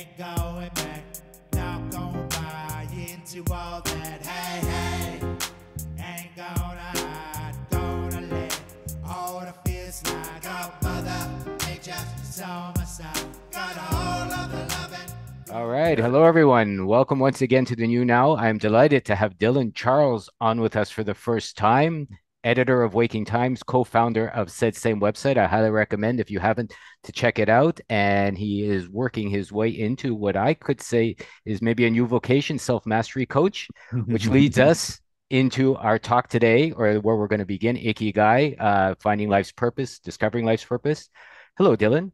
ain't going back. Not gonna buy into all that. Hey, hey, ain't gonna hide. Gonna let all the fears slide. Got mother nature is on my side. Got all of the loving. All right. Hello, everyone. Welcome once again to the New Now. I'm delighted to have Dylan Charles on with us for the first time, editor of Waking Times, co founder of said same website. I highly recommend, if you haven't, to check it out. And he is working his way into what I could say is maybe a new vocation, self mastery coach, which leads us into our talk today, or where we're going to begin Ikigai, uh, finding life's purpose, discovering life's purpose. Hello, Dylan.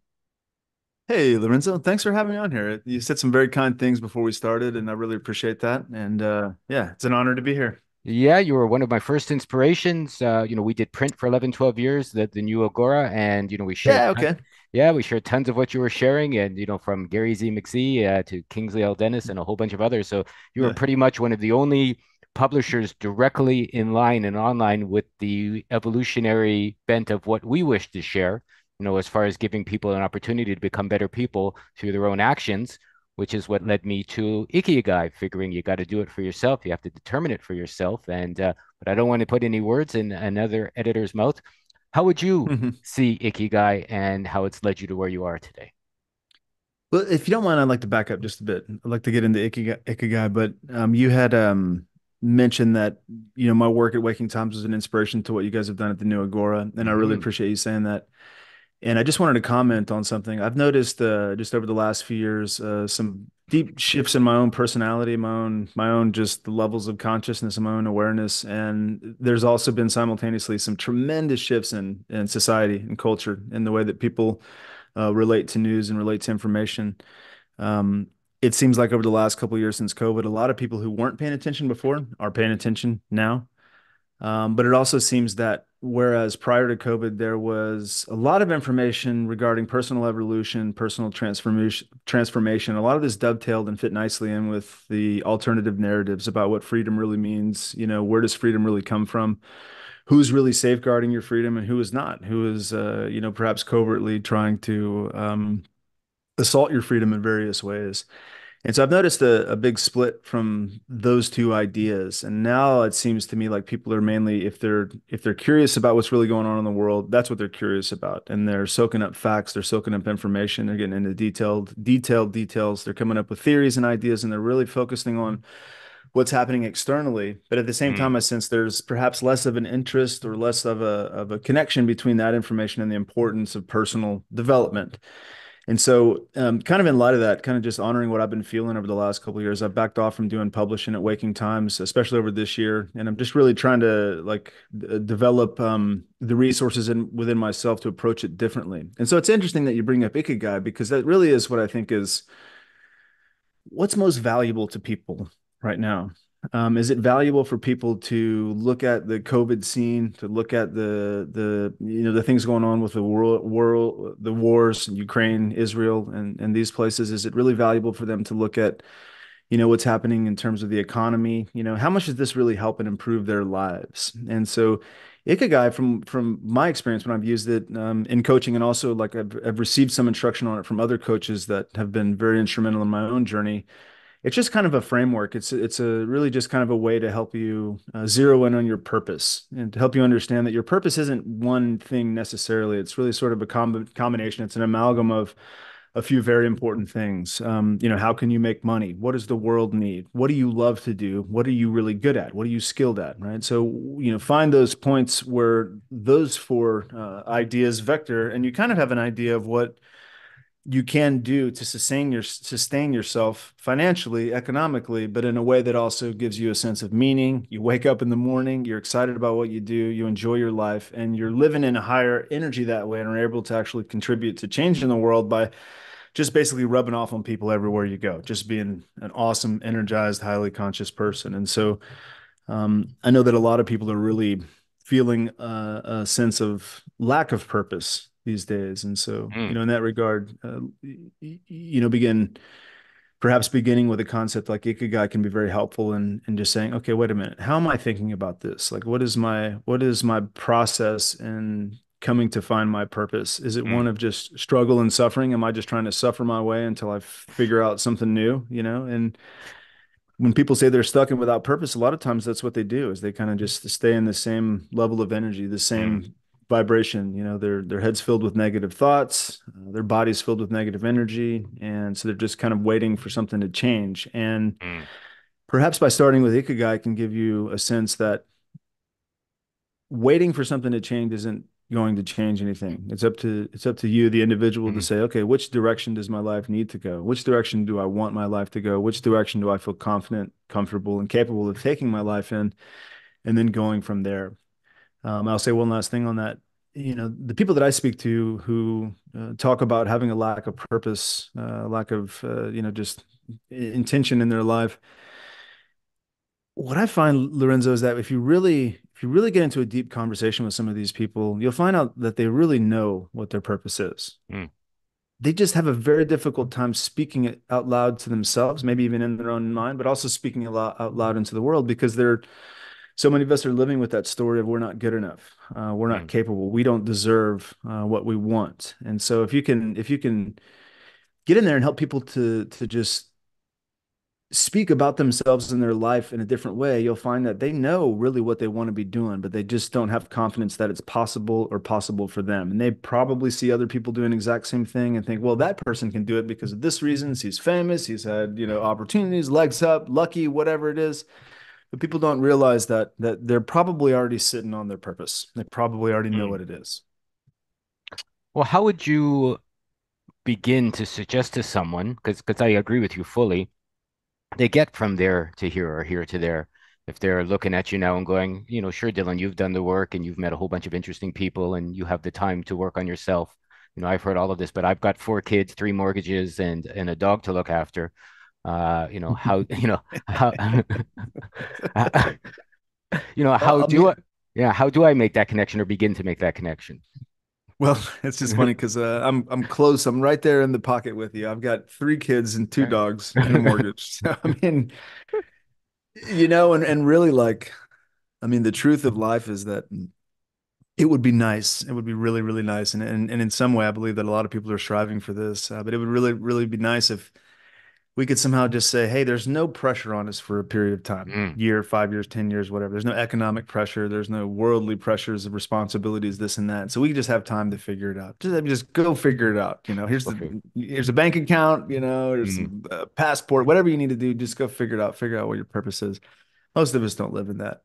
Hey, Lorenzo, thanks for having me on here. You said some very kind things before we started, and I really appreciate that. And uh, yeah, it's an honor to be here. Yeah, you were one of my first inspirations. Uh, you know, we did print for 11, 12 years, the, the new Agora, and, you know, we shared. Yeah, okay. Yeah, we shared tons of what you were sharing, and, you know, from Gary Z. McGee uh, to Kingsley L. Dennis and a whole bunch of others. So you were Yeah. pretty much one of the only publishers directly in line and online with the evolutionary bent of what we wish to share, you know, as far as giving people an opportunity to become better people through their own actions, which is what led me to Ikigai, figuring you got to do it for yourself. You have to determine it for yourself. And, uh, but I don't want to put any words in another editor's mouth. How would you Mhm. see Ikigai and how it's led you to where you are today? Well, if you don't mind, I'd like to back up just a bit. I'd like to get into Ikigai, Ikigai but um, you had um, mentioned that you know my work at Waking Times was an inspiration to what you guys have done at the New Agora, and I really Mhm. appreciate you saying that. And I just wanted to comment on something I've noticed uh, just over the last few years, uh, some deep shifts in my own personality, my own my own just the levels of consciousness, and my own awareness, and there's also been simultaneously some tremendous shifts in in society and culture in the way that people uh, relate to news and relate to information. Um, it seems like over the last couple years since COVID, a lot of people who weren't paying attention before are paying attention now. Um, but it also seems that whereas prior to COVID, there was a lot of information regarding personal evolution, personal transformation, transformation. A lot of this dovetailed and fit nicely in with the alternative narratives about what freedom really means. You know, where does freedom really come from? Who's really safeguarding your freedom and who is not? Who is, uh, you know, perhaps covertly trying to um, assault your freedom in various ways. And so I've noticed a, a big split from those two ideas. And now it seems to me like people are mainly, if they're if they're curious about what's really going on in the world, that's what they're curious about. And they're soaking up facts, they're soaking up information, they're getting into detailed, detailed details. They're coming up with theories and ideas, and they're really focusing on what's happening externally. But at the same Mm. time, I sense there's perhaps less of an interest or less of a of a connection between that information and the importance of personal development. And so, um, kind of in light of that, kind of just honoring what I've been feeling over the last couple of years, I've backed off from doing publishing at Waking Times, especially over this year, and I'm just really trying to like d- develop um, the resources in within myself to approach it differently. And so, it's interesting that you bring up Ikigai because that really is what I think is what's most valuable to people right now. Um, is it valuable for people to look at the COVID scene, to look at the the you know the things going on with the world world the wars in Ukraine, Israel, and and these places? Is it really valuable for them to look at you know what's happening in terms of the economy? You know how much does this really help and improve their lives? And so, Ikigai, from from my experience when I've used it um, in coaching, and also like I've, I've received some instruction on it from other coaches that have been very instrumental in my own journey it's just kind of a framework. It's it's a really just kind of a way to help you uh, zero in on your purpose and to help you understand that your purpose isn't one thing necessarily. It's really sort of a com- combination. It's an amalgam of a few very important things. Um, you know, how can you make money? What does the world need? What do you love to do? What are you really good at? What are you skilled at? Right. So you know, find those points where those four uh, ideas vector, and you kind of have an idea of what you can do to sustain your sustain yourself financially, economically, but in a way that also gives you a sense of meaning. You wake up in the morning, you're excited about what you do, you enjoy your life, and you're living in a higher energy that way and are able to actually contribute to change in the world by just basically rubbing off on people everywhere you go, just being an awesome, energized, highly conscious person. And so um, I know that a lot of people are really feeling uh, a sense of lack of purpose these days. And so, Mm. you know, in that regard, uh, you know, begin perhaps beginning with a concept like ikigai can be very helpful in in just saying, okay, wait a minute, how am I thinking about this? Like, what is my what is my process in coming to find my purpose? Is it Mm. one of just struggle and suffering? Am I just trying to suffer my way until I figure out something new, you know? And when people say they're stuck and without purpose, a lot of times that's what they do is they kind of just stay in the same level of energy, the same vibration, you know, their their heads filled with negative thoughts, uh, their bodies filled with negative energy, and so they're just kind of waiting for something to change. And Mm. perhaps by starting with ikigai I can give you a sense that waiting for something to change isn't going to change anything. It's up to it's up to you, the individual, Mhm. to say, okay, which direction does my life need to go? Which direction do I want my life to go? Which direction do I feel confident, comfortable, and capable of taking my life in, and then going from there. Um, I'll say one last thing on that. You know, the people that I speak to who uh, talk about having a lack of purpose, uh, lack of uh, you know just intention in their life what I find, Lorenzo, is that if you really if you really get into a deep conversation with some of these people, you'll find out that they really know what their purpose is. Mm. They just have a very difficult time speaking it out loud to themselves, maybe even in their own mind, but also speaking it out, out loud into the world because they're so many of us are living with that story of we're not good enough, uh, we're not Mm. capable, we don't deserve uh, what we want. And so if you can if you can get in there and help people to to just speak about themselves and their life in a different way, you'll find that they know really what they want to be doing, but they just don't have confidence that it's possible or possible for them. And they probably see other people doing the exact same thing and think, well, that person can do it because of this reasons. He's famous, he's had, you know, opportunities, legs up, lucky, whatever it is. But people don't realize that that they're probably already sitting on their purpose. They probably already know Mm. what it is. Well, how would you begin to suggest to someone, because because I agree with you fully, they get from there to here or here to there. If they're looking at you now and going, you know, sure, Dylan, you've done the work and you've met a whole bunch of interesting people and you have the time to work on yourself. You know, I've heard all of this, but I've got four kids, three mortgages, and and a dog to look after. Uh, you know, how, you know, how, you know, how Well, do I, yeah, how do I make that connection or begin to make that connection? Well, it's just funny because uh, I'm I'm close. I'm right there in the pocket with you. I've got three kids and two dogs and a mortgage. So I mean, you know, and and really like, I mean, the truth of life is that it would be nice. It would be really, really nice. And and and in some way, I believe that a lot of people are striving for this. Uh, but it would really, really be nice if we could somehow just say, hey, there's no pressure on us for a period of time, Mm. year, five years, 10 years, whatever. There's no economic pressure. There's no worldly pressures of responsibilities, this and that. So we just have time to figure it out. Just, just go figure it out. You know, here's Okay. the, here's a bank account, you know, here's Mhm. a passport, whatever you need to do, just go figure it out, figure out what your purpose is. Most of us don't live in that.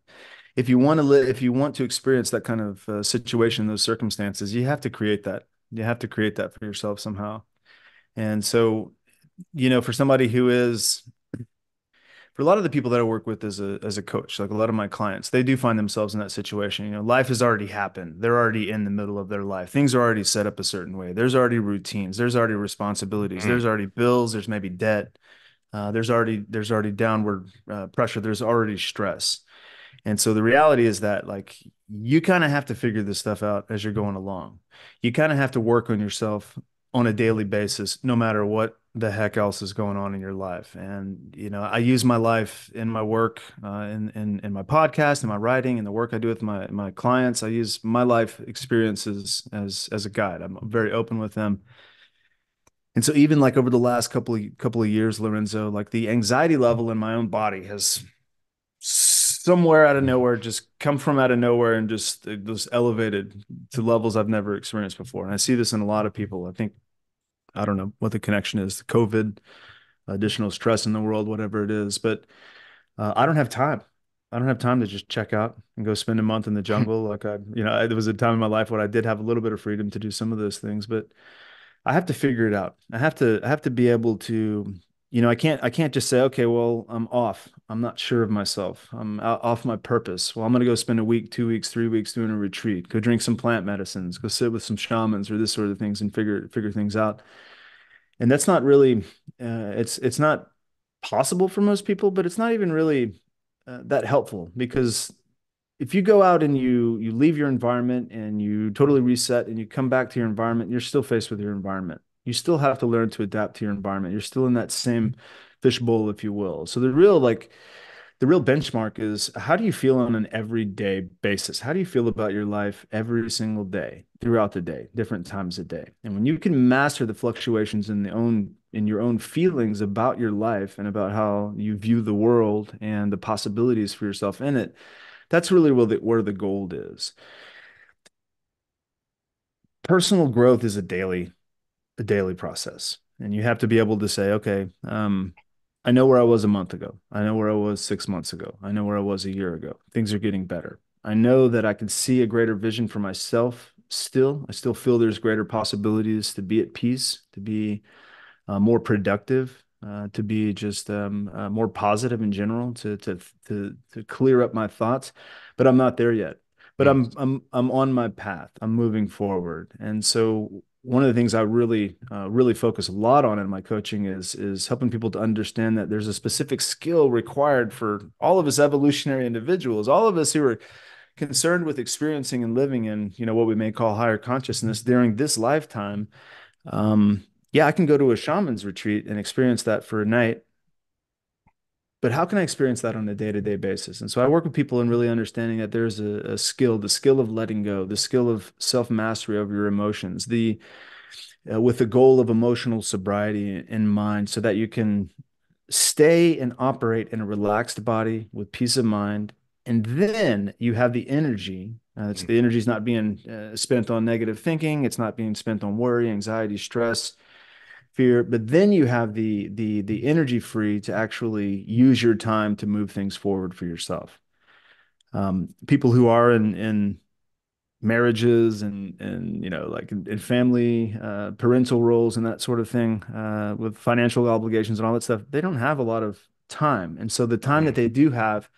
If you want to live, if you want to experience that kind of uh, situation, those circumstances, you have to create that. You have to create that for yourself somehow. And so, you know, for somebody who is, for a lot of the people that I work with as a as a coach, like a lot of my clients, they do find themselves in that situation. You know, life has already happened. They're already in the middle of their life. Things are already set up a certain way. There's already routines. There's already responsibilities. Mm. There's already bills. There's maybe debt. Uh, there's already there's already downward uh, pressure. There's already stress. And so the reality is that like you kind of have to figure this stuff out as you're going along. You kind of have to work on yourself on a daily basis, no matter what the heck else is going on in your life. And you know, I use my life in my work, uh, in in in my podcast, in my writing, and the work I do with my my clients. I use my life experiences as as a guide. I'm very open with them. And so even like over the last couple of couple of years, Lorenzo, like the anxiety level in my own body has somewhere out of nowhere just come from out of nowhere and just it was elevated to levels I've never experienced before. And I see this in a lot of people. I think I don't know what the connection is, The COVID, additional stress in the world, whatever it is, but uh, I don't have time. I don't have time to just check out and go spend a month in the jungle. like I, you know, I, there was a time in my life where I did have a little bit of freedom to do some of those things, but I have to figure it out. I have to, I have to be able to, you know, I can't, I can't just say, okay, well, I'm off. I'm not sure of myself. I'm off my purpose. Well, I'm going to go spend a week, two weeks, three weeks doing a retreat, go drink some plant medicines, go sit with some shamans or this sort of things and figure, figure things out. And that's not really, uh, it's, it's not possible for most people, but it's not even really uh, that helpful because if you go out and you you leave your environment and you totally reset and you come back to your environment, you're still faced with your environment. You still have to learn to adapt to your environment. You're still in that same fishbowl, if you will. So the real like the real benchmark is how do you feel on an everyday basis? How do you feel about your life every single day throughout the day, different times a day? And when you can master the fluctuations in the own in your own feelings about your life and about how you view the world and the possibilities for yourself in it, that's really where the, where the gold is. Personal growth is a daily a daily process, and you have to be able to say, okay, um, I know where I was a month ago. I know where I was six months ago. I know where I was a year ago. Things are getting better. I know that I can see a greater vision for myself still. I still feel there's greater possibilities to be at peace, to be uh, more productive, uh, to be just um, uh, more positive in general, to to to to clear up my thoughts. But I'm not there yet. But. I'm I'm I'm on my path. I'm moving forward, and so one of the things I really, uh, really focus a lot on in my coaching is is helping people to understand that there's a specific skill required for all of us evolutionary individuals, all of us who are concerned with experiencing and living in, you know, what we may call higher consciousness during this lifetime. Um, yeah, I can go to a shaman's retreat and experience that for a night. But how can I experience that on a day to day basis? And so I work with people in really understanding that there's a, a skill, the skill of letting go, the skill of self mastery of your emotions, the uh, with the goal of emotional sobriety in mind, so that you can stay and operate in a relaxed body with peace of mind. And then you have the energy. Uh, it's the energy is not being uh, spent on negative thinking. It's not being spent on worry, anxiety, stress fear but then you have the the the energy free to actually use your time to move things forward for yourself. Um, people who are in in marriages and and you know like in, in family uh, parental roles and that sort of thing uh, with financial obligations and all that stuff they don't have a lot of time. And so the time that they do have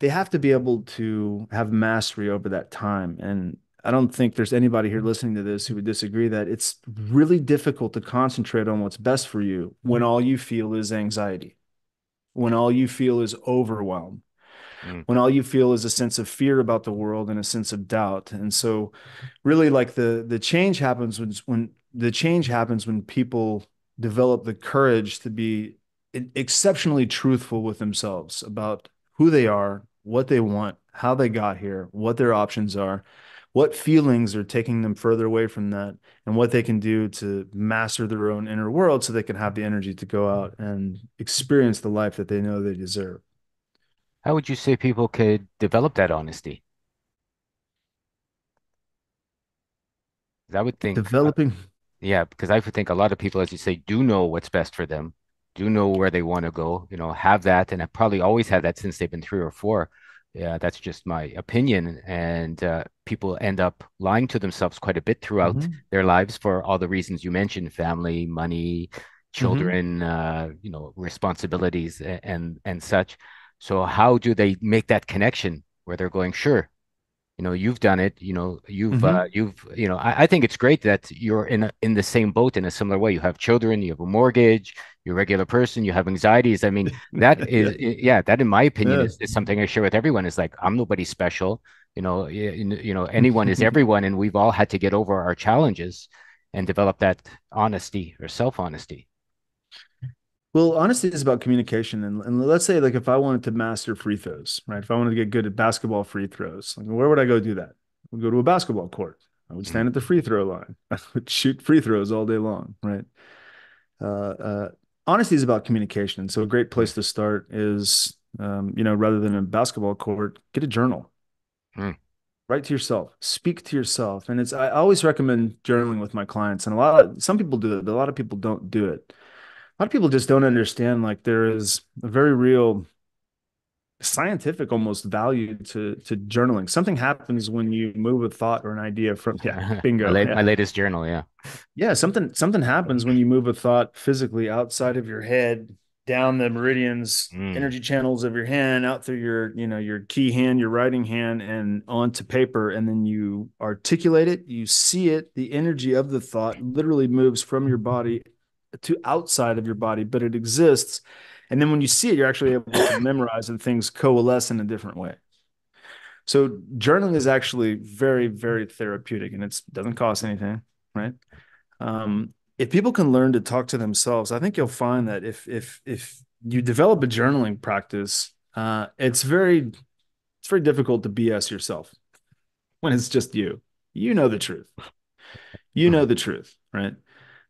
they have to be able to have mastery over that time. And I don't think there's anybody here listening to this who would disagree that it's really difficult to concentrate on what's best for you when all you feel is anxiety, when all you feel is overwhelm, mm. when all you feel is a sense of fear about the world and a sense of doubt. And so really like the the change happens when when the change happens when people develop the courage to be exceptionally truthful with themselves about who they are, what they want, how they got here, what their options are what feelings are taking them further away from that and what they can do to master their own inner world so they can have the energy to go out and experience the life that they know they deserve. How would you say people could develop that honesty? I would think developing. Uh, yeah, because I would think a lot of people, as you say, do know what's best for them, do know where they want to go, you know, have that, and have probably always had that since they've been three or four yeah, that's just my opinion. And uh, people end up lying to themselves quite a bit throughout mm-hmm. their lives for all the reasons you mentioned: family, money, mm-hmm. children, mm-hmm. uh, you know, responsibilities, and and such. So how do they make that connection where they're going, sure, you know you've done it you know you've mm-hmm. uh, you've you know I, I, think it's great that you're in a, in the same boat in a similar way. You have children you have a mortgage you're a regular person you have anxieties. I mean that is yeah that in my opinion yeah. is, is, something i share with everyone. Is like i'm nobody special you know you, you know anyone is everyone and we've all had to get over our challenges and develop that honesty or self honesty well, honesty is about communication. And, and let's say, like, if I wanted to master free throws, right? If I wanted to get good at basketball free throws, like, where would I go do that? I would go to a basketball court. I would stand at the free throw line. I would shoot free throws all day long, right? Uh, uh, honesty is about communication. So a great place to start is, um, you know, rather than a basketball court, get a journal. Mm. Write to yourself, speak to yourself. And it's, I always recommend journaling with my clients. And a lot of, some people do it, but a lot of people don't do it a lot of people just don't understand like there is a very real scientific almost value to to journaling. Something happens when you move a thought or an idea from yeah, bingo. my, yeah. my, latest journal, yeah. Yeah, something something happens when you move a thought physically outside of your head, down the meridians, mm. energy channels of your hand, out through your, you know, your key hand, your writing hand, and onto paper, and then you articulate it, you see it, the energy of the thought literally moves from your body to outside of your body, but it exists. And then when you see it, you're actually able to memorize and things coalesce in a different way. So journaling is actually very, very therapeutic and it doesn't cost anything, right? Um, if people can learn to talk to themselves, I think you'll find that if if if you develop a journaling practice, uh, it's very it's very difficult to BS yourself when it's just you. You know the truth. You know the truth, right?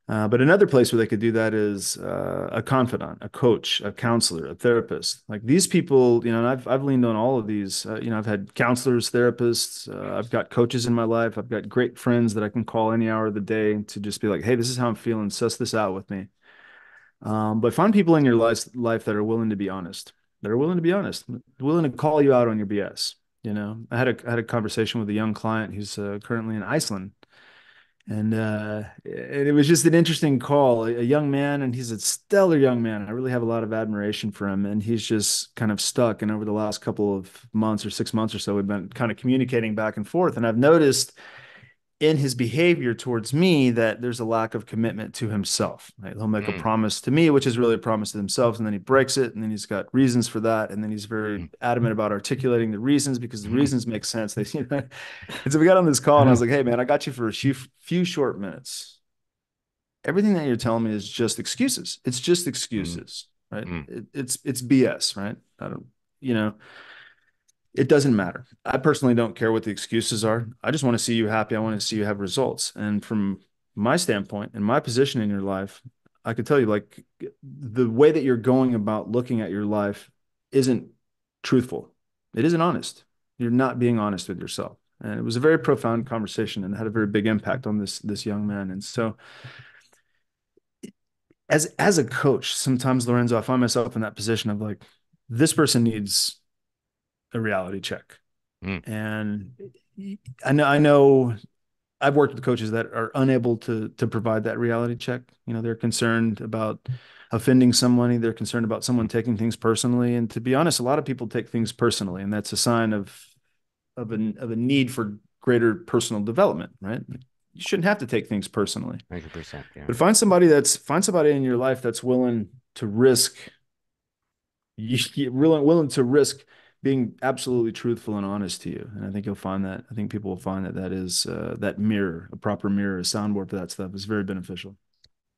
Uh, but another place where they could do that is uh, a confidant, a coach, a counselor, a therapist. Like these people, you know, I've I've leaned on all of these. Uh, you know, I've had counselors, therapists. Uh, I've got coaches in my life. I've got great friends that I can call any hour of the day to just be like, "Hey, this is how I'm feeling. Suss this out with me." Um, but find people in your life life that are willing to be honest. That are willing to be honest, willing to call you out on your BS. You know, I had a I had a conversation with a young client who's uh, currently in Iceland and uh, it was just an interesting call. A, young man, and he's a stellar young man. I really have a lot of admiration for him, and he's just kind of stuck. And over the last couple of months or six months or so, we've been kind of communicating back and forth, and I've noticed in his behavior towards me that there's a lack of commitment to himself. Right? He'll make mm. a promise to me, which is really a promise to himself, and then he breaks it, and then he's got reasons for that, and then he's very mm. adamant about articulating the reasons because the mm. reasons make sense. They, you know, and so we got on this call, and I was like, "Hey, man, I got you for a few, few short minutes. Everything that you're telling me is just excuses. It's just mm. excuses, right? Mm. It, it's it's BS, right? I don't, you know." It doesn't matter. I personally don't care what the excuses are. I just want to see you happy. I want to see you have results. And from my standpoint and my position in your life, I could tell you like the way that you're going about looking at your life isn't truthful. It isn't honest. You're not being honest with yourself. And it was a very profound conversation and had a very big impact on this this young man. And so as as a coach, sometimes Lorenzo, I find myself in that position of like, this person needs a reality check. Mm. And I know I know I've worked with coaches that are unable to to provide that reality check. You know, they're concerned about offending someone, they're concerned about someone taking things personally. And to be honest, a lot of people take things personally, and that's a sign of of an of a need for greater personal development, right? You shouldn't have to take things personally. 100%. Yeah. But find somebody that's find somebody in your life that's willing to risk you willing willing to risk being absolutely truthful and honest to you. And I think you'll find that. I think people will find that that is uh, that mirror, a proper mirror, a soundboard for that stuff is very beneficial.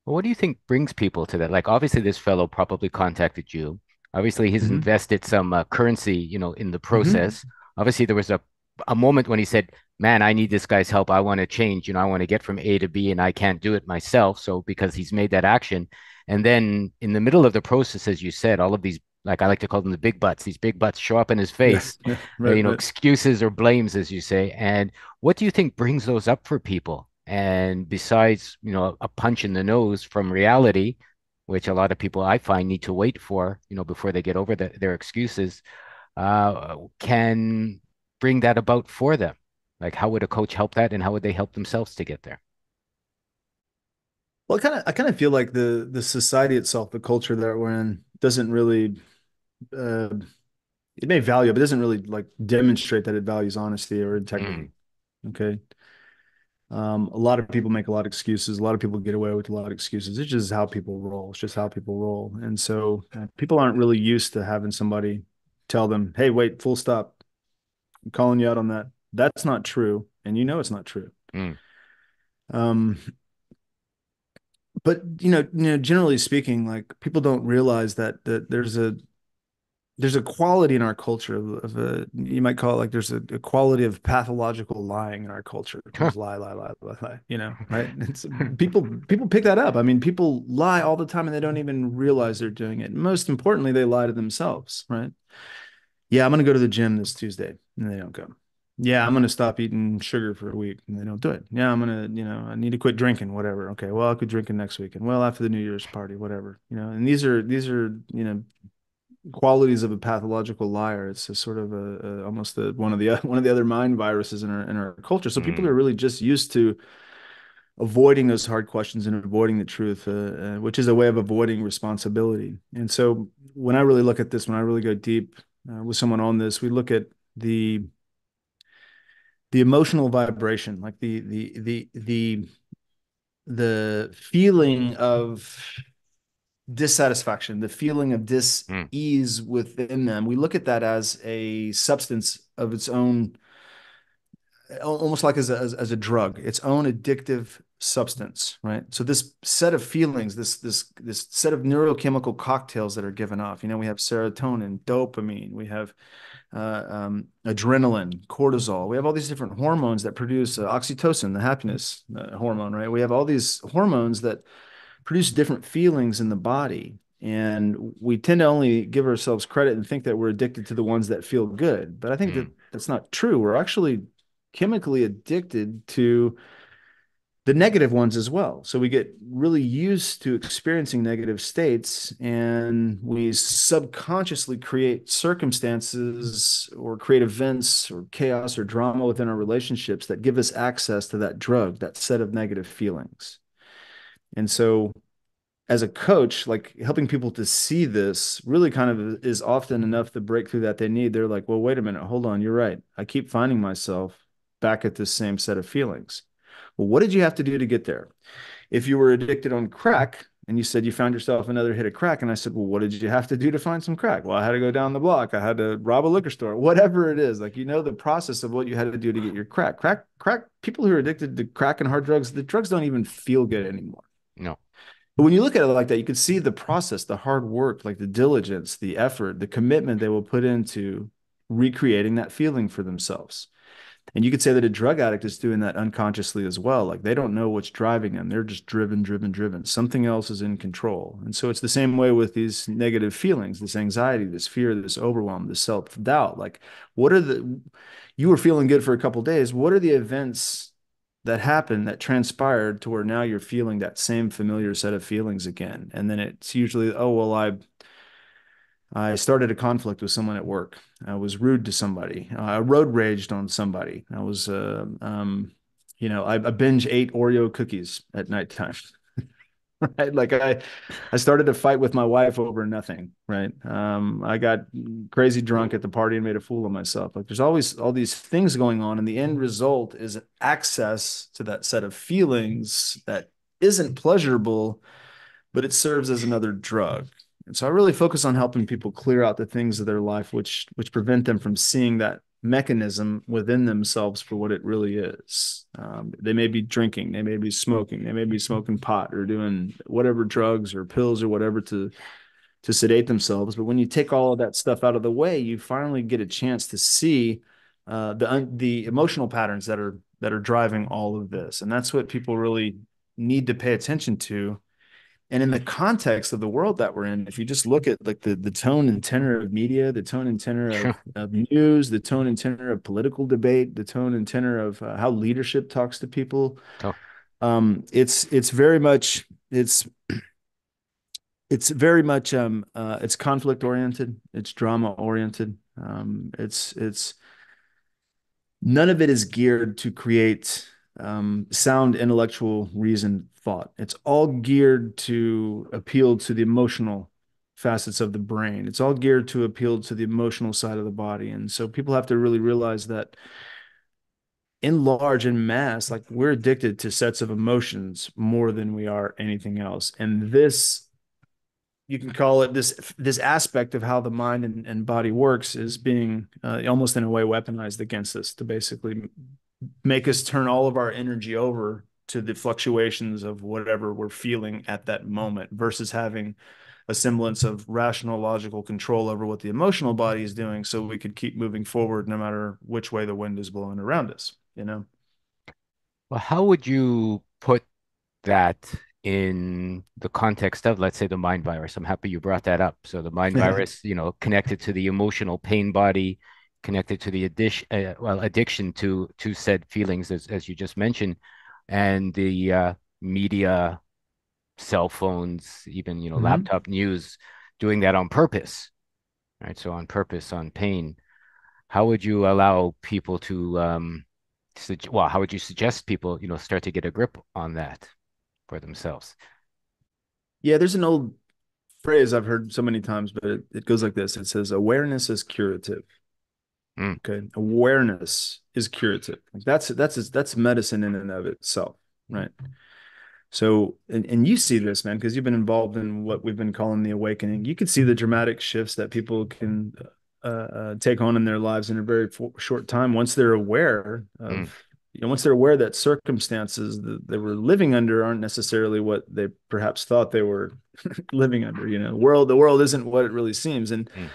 Well, what do you think brings people to that? Like, obviously, this fellow probably contacted you. Obviously, he's mm-hmm. invested some uh, currency, you know, in the mm-hmm. process. Mm-hmm. Obviously, there was a a moment when he said, "Man, I need this guy's help. I want to change. You know, I want to get from A to B, and I can't do it myself." So, because he's made that action, and then in the middle of the process, as you said, all of these like I like to call them the big butts. These big butts show up in his face, right, you know, right. excuses or blames, as you say. And what do you think brings those up for people? And besides, you know, a punch in the nose from reality, which a lot of people I find need to wait for, you know, before they get over the, their excuses, uh, can bring that about for them. Like, how would a coach help that, and how would they help themselves to get there? Well, kind of, I kind of feel like the the society itself, the culture that we're in, doesn't really uh, it may value, but it doesn't really like demonstrate that it values honesty or integrity. Mm. Okay. Um, a lot of people make a lot of excuses. A lot of people get away with a lot of excuses. It's just how people roll. It's just how people roll. And so uh, people aren't really used to having somebody tell them, "Hey, wait, full stop. I'm calling you out on that. That's not true, and you know it's not true." Mm. Um, but you know, you know, generally speaking, like people don't realize that that there's a there's a quality in our culture of, a you might call it like there's a, a quality of pathological lying in our culture lie lie lie lie lie you know right? It's people people pick that up. I mean people lie all the time and they don't even realize they're doing it. Most importantly they lie to themselves right? Yeah i'm going to go to the gym this tuesday and they don't go. Yeah i'm going to stop eating sugar for a week and they don't do it. Yeah i'm going to you know i need to quit drinking whatever. Okay well i'll quit drinking next weekend well after the new year's party whatever you know and these are these are you know qualities of a pathological liar. It's a sort of a, a almost a, one of the one of the other mind viruses in our in our culture. So mm. people are really just used to avoiding those hard questions and avoiding the truth, uh, uh, which is a way of avoiding responsibility. And so when I really look at this, when I really go deep uh, with someone on this, we look at the the emotional vibration, like the the the the the feeling of dissatisfaction, the feeling of dis ease mm. within them. We look at that as a substance of its own, almost like as a, as, as a drug, its own addictive substance, right? So this set of feelings, this this this set of neurochemical cocktails that are given off. You know, we have serotonin, dopamine, we have uh, um, adrenaline, cortisol. We have all these different hormones that produce uh, oxytocin, the happiness uh, hormone, right? We have all these hormones that produce different feelings in the body. And we tend to only give ourselves credit and think that we're addicted to the ones that feel good. But I think mm. that that's not true. We're actually chemically addicted to the negative ones as well. So we get really used to experiencing negative states and we subconsciously create circumstances or create events or chaos or drama within our relationships that give us access to that drug, that set of negative feelings. And so as a coach, like helping people to see this really kind of is often enough the breakthrough that they need. They're like, well, wait a minute, hold on, you're right. I keep finding myself back at this same set of feelings well, what did you have to do to get there? If you were addicted on crack and you said you found yourself another hit of crack, and I said, well, what did you have to do to find some crack? Well, I had to go down the block. I had to rob a liquor store, whatever it is. Like, you know, the process of what you had to do to get your crack. Crack, crack, people who are addicted to crack and hard drugs, the drugs don't even feel good anymore. No. But when you look at it like that, you can see the process, the hard work, like the diligence, the effort, the commitment they will put into recreating that feeling for themselves. And you could say that a drug addict is doing that unconsciously as well. Like they don't know what's driving them. They're just driven, driven, driven. Something else is in control. And so it's the same way with these negative feelings, this anxiety, this fear, this overwhelm, this self doubt. Like, what are the, you were feeling good for a couple days. What are the events that happened that transpired to where now you're feeling that same familiar set of feelings again? And then it's usually, oh, well, I, I started a conflict with someone at work. I was rude to somebody. I road raged on somebody. I was, uh, um, you know, I, I binge ate Oreo cookies at nighttime. right, like I, I started a fight with my wife over nothing. Right, um, I got crazy drunk at the party and made a fool of myself. Like there's always all these things going on, and the end result is access to that set of feelings that isn't pleasurable, but it serves as another drug and so I really focus on helping people clear out the things of their life which which prevent them from seeing that mechanism within themselves for what it really is. Um, they may be drinking, they may be smoking, they may be smoking pot or doing whatever drugs or pills or whatever to to sedate themselves. But when you take all of that stuff out of the way, you finally get a chance to see uh, the the emotional patterns that are that are driving all of this, and that's what people really need to pay attention to and in the context of the world that we're in if you just look at like the the tone and tenor of media the tone and tenor of, of news the tone and tenor of political debate the tone and tenor of uh, how leadership talks to people oh. um, it's it's very much it's it's very much um, uh, it's conflict oriented it's drama oriented um, it's it's none of it is geared to create um, sound intellectual reason thought. It's all geared to appeal to the emotional facets of the brain. It's all geared to appeal to the emotional side of the body. And so people have to really realize that in large in mass, like we're addicted to sets of emotions more than we are anything else. And this you can call it this this aspect of how the mind and, and body works is being uh, almost in a way weaponized against us to basically make us turn all of our energy over to the fluctuations of whatever we're feeling at that moment versus having a semblance of rational logical control over what the emotional body is doing so we could keep moving forward no matter which way the wind is blowing around us you know? Well how would you put that in the context of let's say the mind virus? I'm happy you brought that up. So the mind virus you know connected to the emotional pain body connected to the addition uh, well addiction to to said feelings as, as you just mentioned and the uh, media, cell phones, even you know mm-hmm. laptop news, doing that on purpose, right? So on purpose, on pain. How would you allow people to, um, well, how would you suggest people, you know, start to get a grip on that for themselves? Yeah, there's an old phrase I've heard so many times, but it, it goes like this: It says, "Awareness is curative." Mm. Okay, awareness is curative. That's that's that's medicine in and of itself, right? So, and, and you see this, man, because you've been involved in what we've been calling the awakening. You can see the dramatic shifts that people can uh, uh, take on in their lives in a very short time once they're aware of mm. you know, once they're aware that circumstances that they were living under aren't necessarily what they perhaps thought they were living under, you know, the world, the world isn't what it really seems. And mm.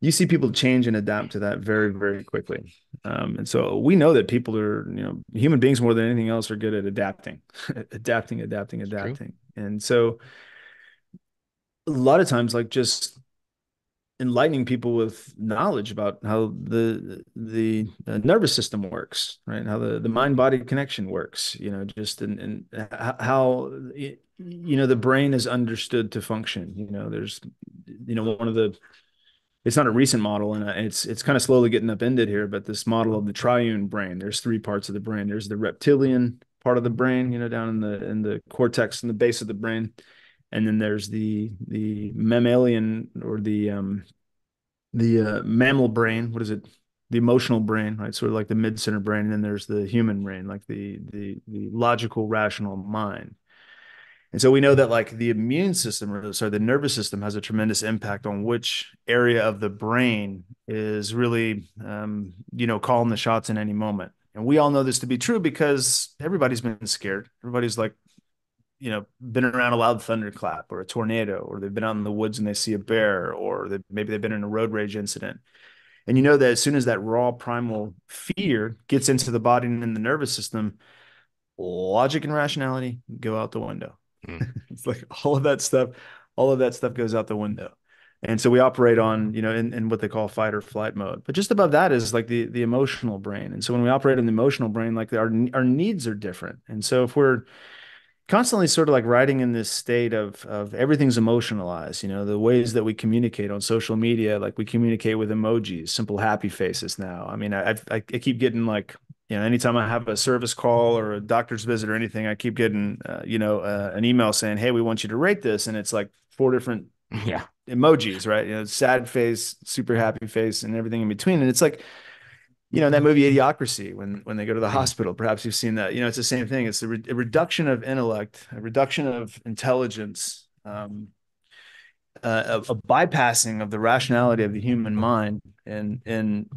You see people change and adapt to that very, very quickly. Um, and so we know that people are, you know, human beings more than anything else are good at adapting, adapting, adapting, adapting. And so a lot of times, like just enlightening people with knowledge about how the the nervous system works right how the, the mind body connection works you know just and and how you know the brain is understood to function you know there's you know one of the it's not a recent model and it's it's kind of slowly getting upended here but this model of the triune brain there's three parts of the brain. There's the reptilian part of the brain you know down in the in the cortex in the base of the brain. And then there's the the mammalian or the um the uh, mammal brain. What is it? The emotional brain right? Sort of like the mid center brain. And then there's the human brain like the the the logical rational mind and so we know that like the immune system or sorry the nervous system has a tremendous impact on which area of the brain is really um, you know calling the shots in any moment. And we all know this to be true because everybody's been scared. Everybody's like you know been around a loud thunderclap or a tornado or they've been out in the woods and they see a bear or they, maybe they've been in a road rage incident. And you know that as soon as that raw primal fear gets into the body and in the nervous system logic and rationality go out the window mm. it's like all of that stuff all of that stuff goes out the window. And so we operate on you know in, in what they call fight or flight mode. But just above that is like the the emotional brain. And so when we operate in the emotional brain like our our needs are different. And so if we're constantly sort of like riding in this state of of everything's emotionalized you know the ways that we communicate on social media like we communicate with emojis simple happy faces now. I mean i i, I keep getting like you know anytime i have a service call or a doctor's visit or anything i keep getting uh, you know uh, an email saying hey we want you to rate this and it's like four different yeah emojis right you know sad face super happy face and everything in between and it's like you know, that movie Idiocracy, when when they go to the hospital, perhaps you've seen that. You know, it's the same thing. It's a, re- a reduction of intellect, a reduction of intelligence, um, uh, a, a, bypassing of the rationality of the human mind, and and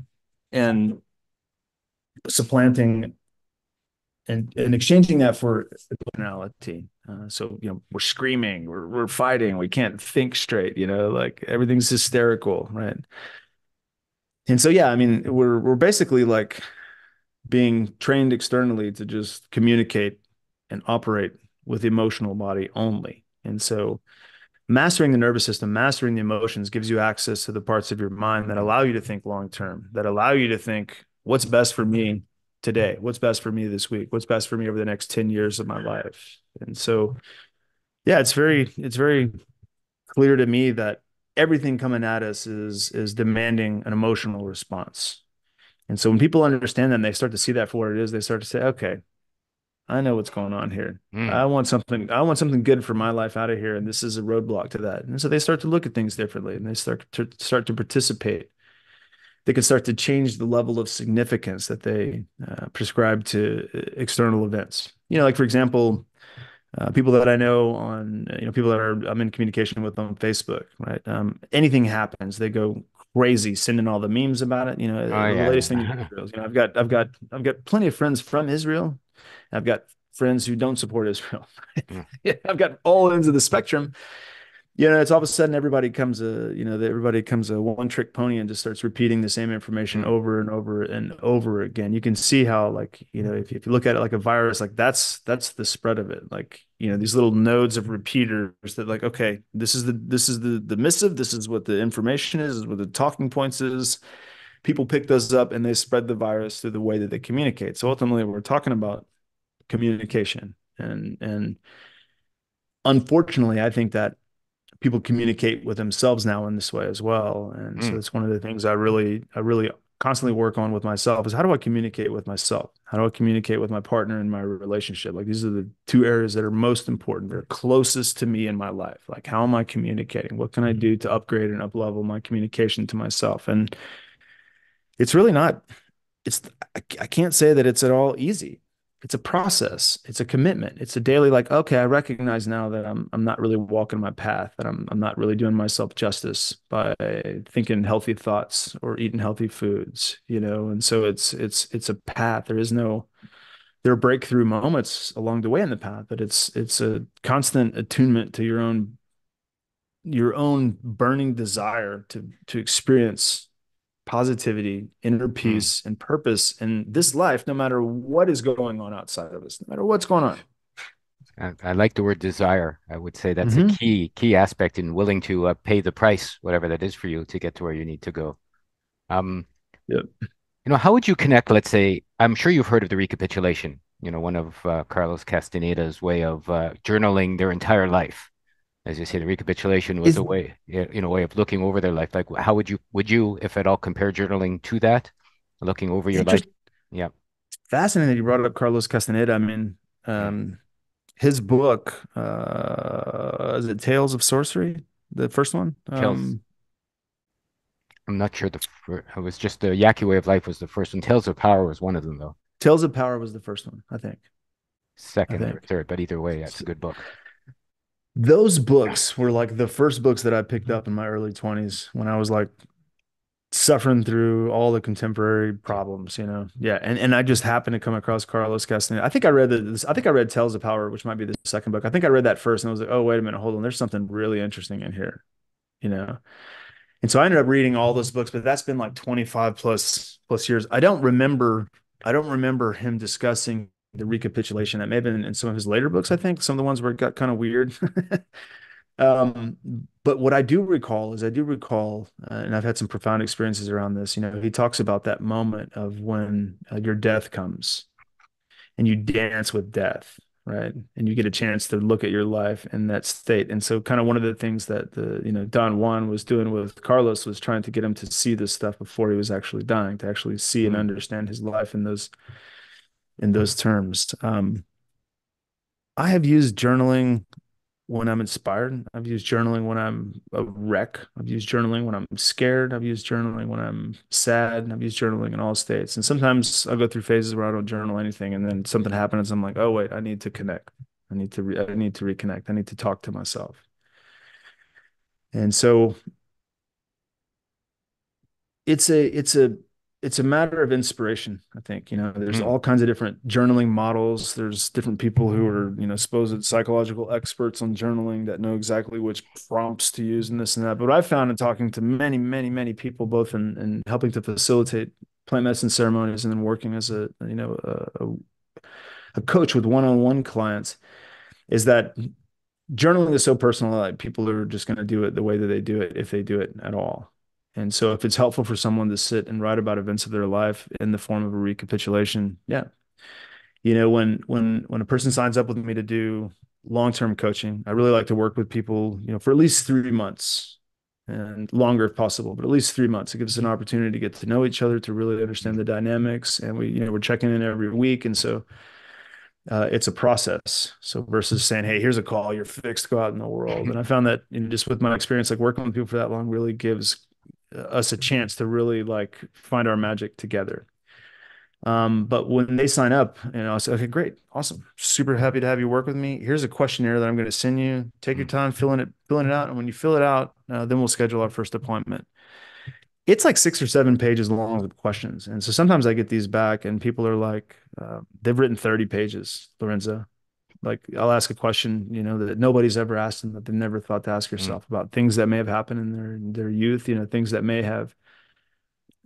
and supplanting and and exchanging that for personality. Uh, so you know, we're screaming, we're we're fighting, we can't think straight. You know, like everything's hysterical, right? and so yeah i mean we're we're basically like being trained externally to just communicate and operate with the emotional body only and so mastering the nervous system mastering the emotions gives you access to the parts of your mind that allow you to think long term that allow you to think what's best for me today what's best for me this week what's best for me over the next 10 years of my life and so yeah it's very it's very clear to me that everything coming at us is is demanding an emotional response. And so when people understand that and they start to see that for what it is, they start to say, okay, I know what's going on here. Mm. I want something, I want something good for my life out of here. And this is a roadblock to that. And so they start to look at things differently and they start to start to participate. They can start to change the level of significance that they uh, prescribe to uh, external events. You know, like for example, uh, people that I know on, you know, people that are I'm in communication with on Facebook, right? Um, anything happens, they go crazy sending all the memes about it. You know, oh, the yeah. latest thing Israel. You know, I've got I've got I've got plenty of friends from Israel. I've got friends who don't support Israel. Hmm. yeah, I've got all ends of the spectrum you know, it's all of a sudden everybody comes a, you know, everybody comes a one trick pony and just starts repeating the same information mm. over and over and over again. You can see how, like, you know, if, if you look at it like a virus, like that's that's the spread of it. Like, you know, these little nodes of repeaters that, like, okay, this is the this is the the missive, this is what the information is, is what the talking points is. People pick those up and they spread the virus through the way that they communicate. So ultimately, we're talking about communication, and and unfortunately, I think that people communicate with themselves now in this way as well. And mm. so it's one of the things i really i really constantly work on with myself is how do i communicate with myself? How do i communicate with my partner in my relationship? Like these are the two areas that are most important they're closest to me in my life. Like how am i communicating? What can i do to upgrade and up level my communication to myself? And it's really not it's i can't say that it's at all easy it's a process. It's a commitment. It's a daily like okay i recognize now that i'm i'm not really walking my path that i'm i'm not really doing myself justice by thinking healthy thoughts or eating healthy foods you know? And so it's it's it's a path. There is no there are breakthrough moments along the way in the path, but it's it's a constant attunement to your own your own burning desire to to experience positivity, inner Mm. peace, and purpose in this life, no matter what is going on outside of us, no matter what's going on. I, I like the word desire. I would say that's a Mhm. key key aspect in willing to uh, pay the price, whatever that is for you, to get to where you need to go. Um, Yep. you know, how would you connect, let's say, I'm sure you've heard of the recapitulation, you know, one of uh, Carlos Castaneda's way of uh, journaling their entire life. As you say, the recapitulation was Is a way, you know, way of looking over their life. Like, how would you, would you, if at all, compare journaling to that? Looking over your life? Yeah. fascinating that you brought up Carlos Castaneda. I mean, um, his book, uh, is it Tales of Sorcery? The first one? Um, I'm not sure the, it was just the Yaqui Way of Life was the first one. Tales of Power was one of them, though. Tales of Power was the first one, I think. Second or think. third, but either way, that's a good book. Those books were like the first books that I picked up in my early 20s when I was like suffering through all the contemporary problems, you know. Yeah, and and I just happened to come across Carlos Castaneda. I think I read the this, I think I read Tales of Power, which might be the second book. I think I read that first and I was like, "Oh, wait a minute, hold on. There's something really interesting in here." You know. And so I ended up reading all those books, but that's been like 25 plus plus years. I don't remember I don't remember him discussing the recapitulation. That may have been in some of his later books, I think, some of the ones where it got kind of weird. um, but what I do recall is I do recall, uh, and I've had some profound experiences around this. You know, he talks about that moment of when uh, your death comes and you dance with death, right? And you get a chance to look at your life in that state. And so, kind of one of the things that the you know Don Juan was doing with Carlos was trying to get him to see this stuff before he was actually dying, to actually see and Mhm. understand his life in those in those terms. Um, I have used journaling when I'm inspired. I've used journaling when I'm a wreck. I've used journaling when I'm scared. I've used journaling when I'm sad. I've used journaling in all states. And sometimes I'll go through phases where I don't journal anything, and then something happens. I'm like, oh wait, I need to connect. I need to re- I need to reconnect. I need to talk to myself. And so it's a it's a it's a matter of inspiration i think you know there's Mm. all kinds of different journaling models. There's different people who are you know supposed psychological experts on journaling that know exactly which prompts to use and this and that. But i've found in talking to many many many people both in, in helping to facilitate plant medicine ceremonies and then working as a you know a, a, a coach with one-on-one clients is that journaling is so personal that people are just going to do it the way that they do it if they do it at all and so if it's helpful for someone to sit and write about events of their life in the form of a recapitulation, yeah. You know, when when when a person signs up with me to do long-term coaching, I really like to work with people, you know, for at least 3 months and longer if possible, but at least 3 months. It gives us an opportunity to get to know each other, to really understand the dynamics and we, you know, we're checking in every week and so uh, it's a process. So versus saying, "Hey, here's a call, you're fixed, go out in the world." And I found that you know, just with my experience, like working with people for that long, really gives us a chance to really like find our magic together. Um, but when they sign up, you know, I say, okay, great, awesome, super happy to have you work with me. Here's a questionnaire that I'm going to send you. Take your time filling it, filling it out, and when you fill it out, uh, then we'll schedule our first appointment. It's like six or seven pages long with questions, and so sometimes I get these back, and people are like, uh, they've written 30 pages, Lorenzo. Like I'll ask a question, you know, that nobody's ever asked them that they've never thought to ask yourself about things that may have happened in their their youth, you know, things that may have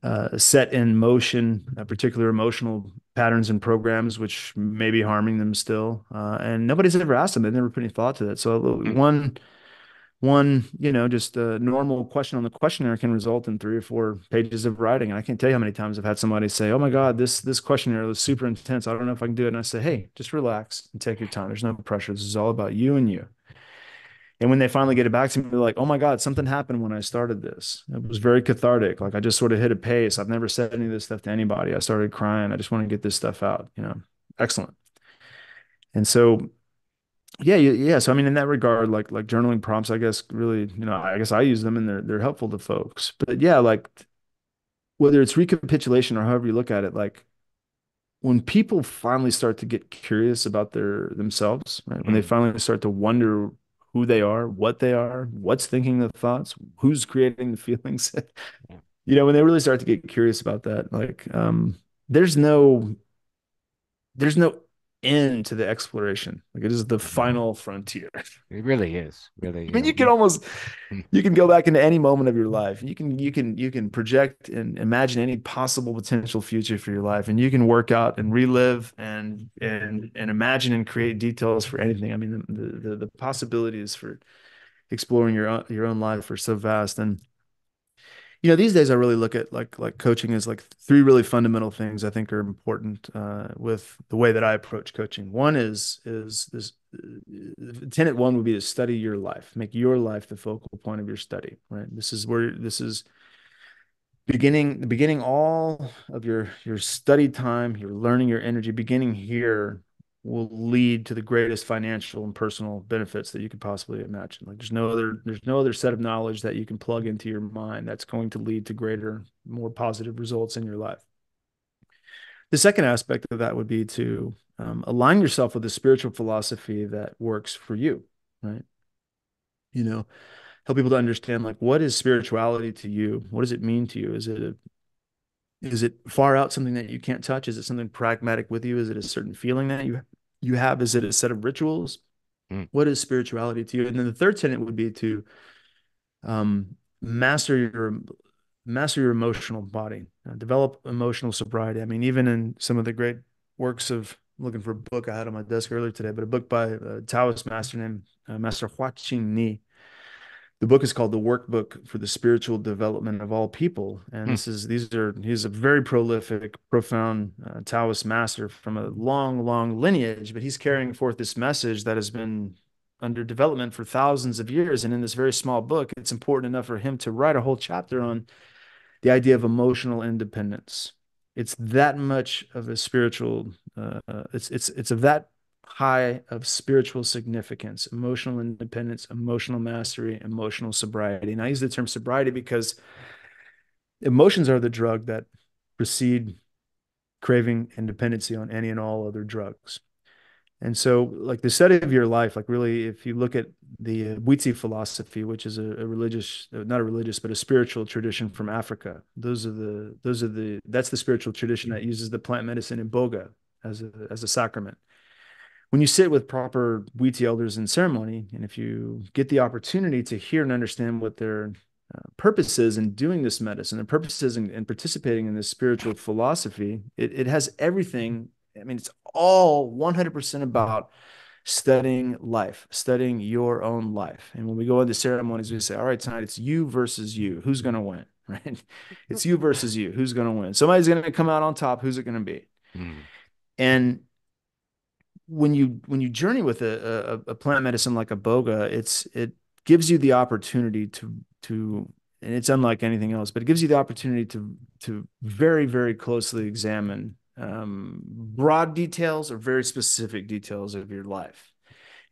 uh, set in motion uh, particular emotional patterns and programs which may be harming them still. Uh, and nobody's ever asked them; they've never put any thought to that. So Mm. one one you know just a normal question on the questionnaire can result in three or four pages of writing. And i can't tell you how many times i've had somebody say oh my god this this questionnaire was super intense. I don't know if i can do it. And i say hey just relax and take your time. There's no pressure. This is all about you and you. And when they finally get it back to me they're like oh my god something happened when i started this. It was very cathartic. Like i just sort of hit a pace. I've never said any of this stuff to anybody. I started crying. I just want to get this stuff out you know. Excellent. And so yeah, yeah. So I mean, in that regard, like like journaling prompts, I guess really, you know, I guess I use them and they're they're helpful to folks. But yeah, like whether it's recapitulation or however you look at it, like when people finally start to get curious about their themselves, right? When they Mm. finally start to wonder who they are, what they are, what's thinking the thoughts, who's creating the feelings, you know, when they really start to get curious about that, like um, there's no there's no end to the exploration. Like it is the mm-hmm. final frontier. It really is. Really. I mean, you can almost you can go back into any moment of your life. You can you can you can project and imagine any possible potential future for your life, and you can work out and relive and and and imagine and create details for anything. I mean, the the, the possibilities for exploring your own, your own life are so vast and you know these days i really look at like like coaching as like three really fundamental things i think are important uh, with the way that i approach coaching. One is is this uh, one would be to study your life make your life the focal point of your study right? This is where this is beginning the beginning all of your your study time your learning your energy beginning here will lead to the greatest financial and personal benefits that you could possibly imagine. Like there's no other there's no other set of knowledge that you can plug into your mind that's going to lead to greater, more positive results in your life. The second aspect of that would be to um, align yourself with a spiritual philosophy that works for you, right? You know, help people to understand like what is spirituality to you? What does it mean to you? Is it a is it far out something that you can't touch? Is it something pragmatic with you? Is it a certain feeling that you you have? Is it a set of rituals? Mm. What is spirituality to you? And then the third tenet would be to um, master your master your emotional body, uh, develop emotional sobriety. I mean, even in some of the great works of looking for a book I had on my desk earlier today, but a book by a Taoist master named uh, Master Hua-Ching Ni the book is called the workbook for the spiritual development of all people. And Hmm. this is these are he's a very prolific profound uh, taoist master from a long long lineage but he's carrying forth this message that has been under development for thousands of years. And in this very small book it's important enough for him to write a whole chapter on the idea of emotional independence. It's that much of a spiritual uh, it's it's it's of that high of spiritual significance, emotional independence, emotional mastery, emotional sobriety. And I use the term sobriety because emotions are the drug that precede craving and dependency on any and all other drugs. And so, like the study of your life, like really, if you look at the Bwiti philosophy, which is a, a religious, not a religious, but a spiritual tradition from Africa, those are the, those are the, that's the spiritual tradition mm-hmm. that uses the plant medicine iboga as a, as a sacrament when you sit with proper Bwiti elders in ceremony, and if you get the opportunity to hear and understand what their uh, purpose is in doing this medicine, their purpose is in, in participating in this spiritual philosophy, it, it has everything. I mean, it's all 100% about studying life, studying your own life. And when we go into ceremonies, we say, all right, tonight it's you versus you. Who's going to win? Right? It's you versus you. Who's going to win? Somebody's going to come out on top. Who's it going to be? Mm. And when you when you journey with a, a, a plant medicine like iboga, it's it gives you the opportunity to to and it's unlike anything else, but it gives you the opportunity to to very very closely examine um, broad details or very specific details of your life,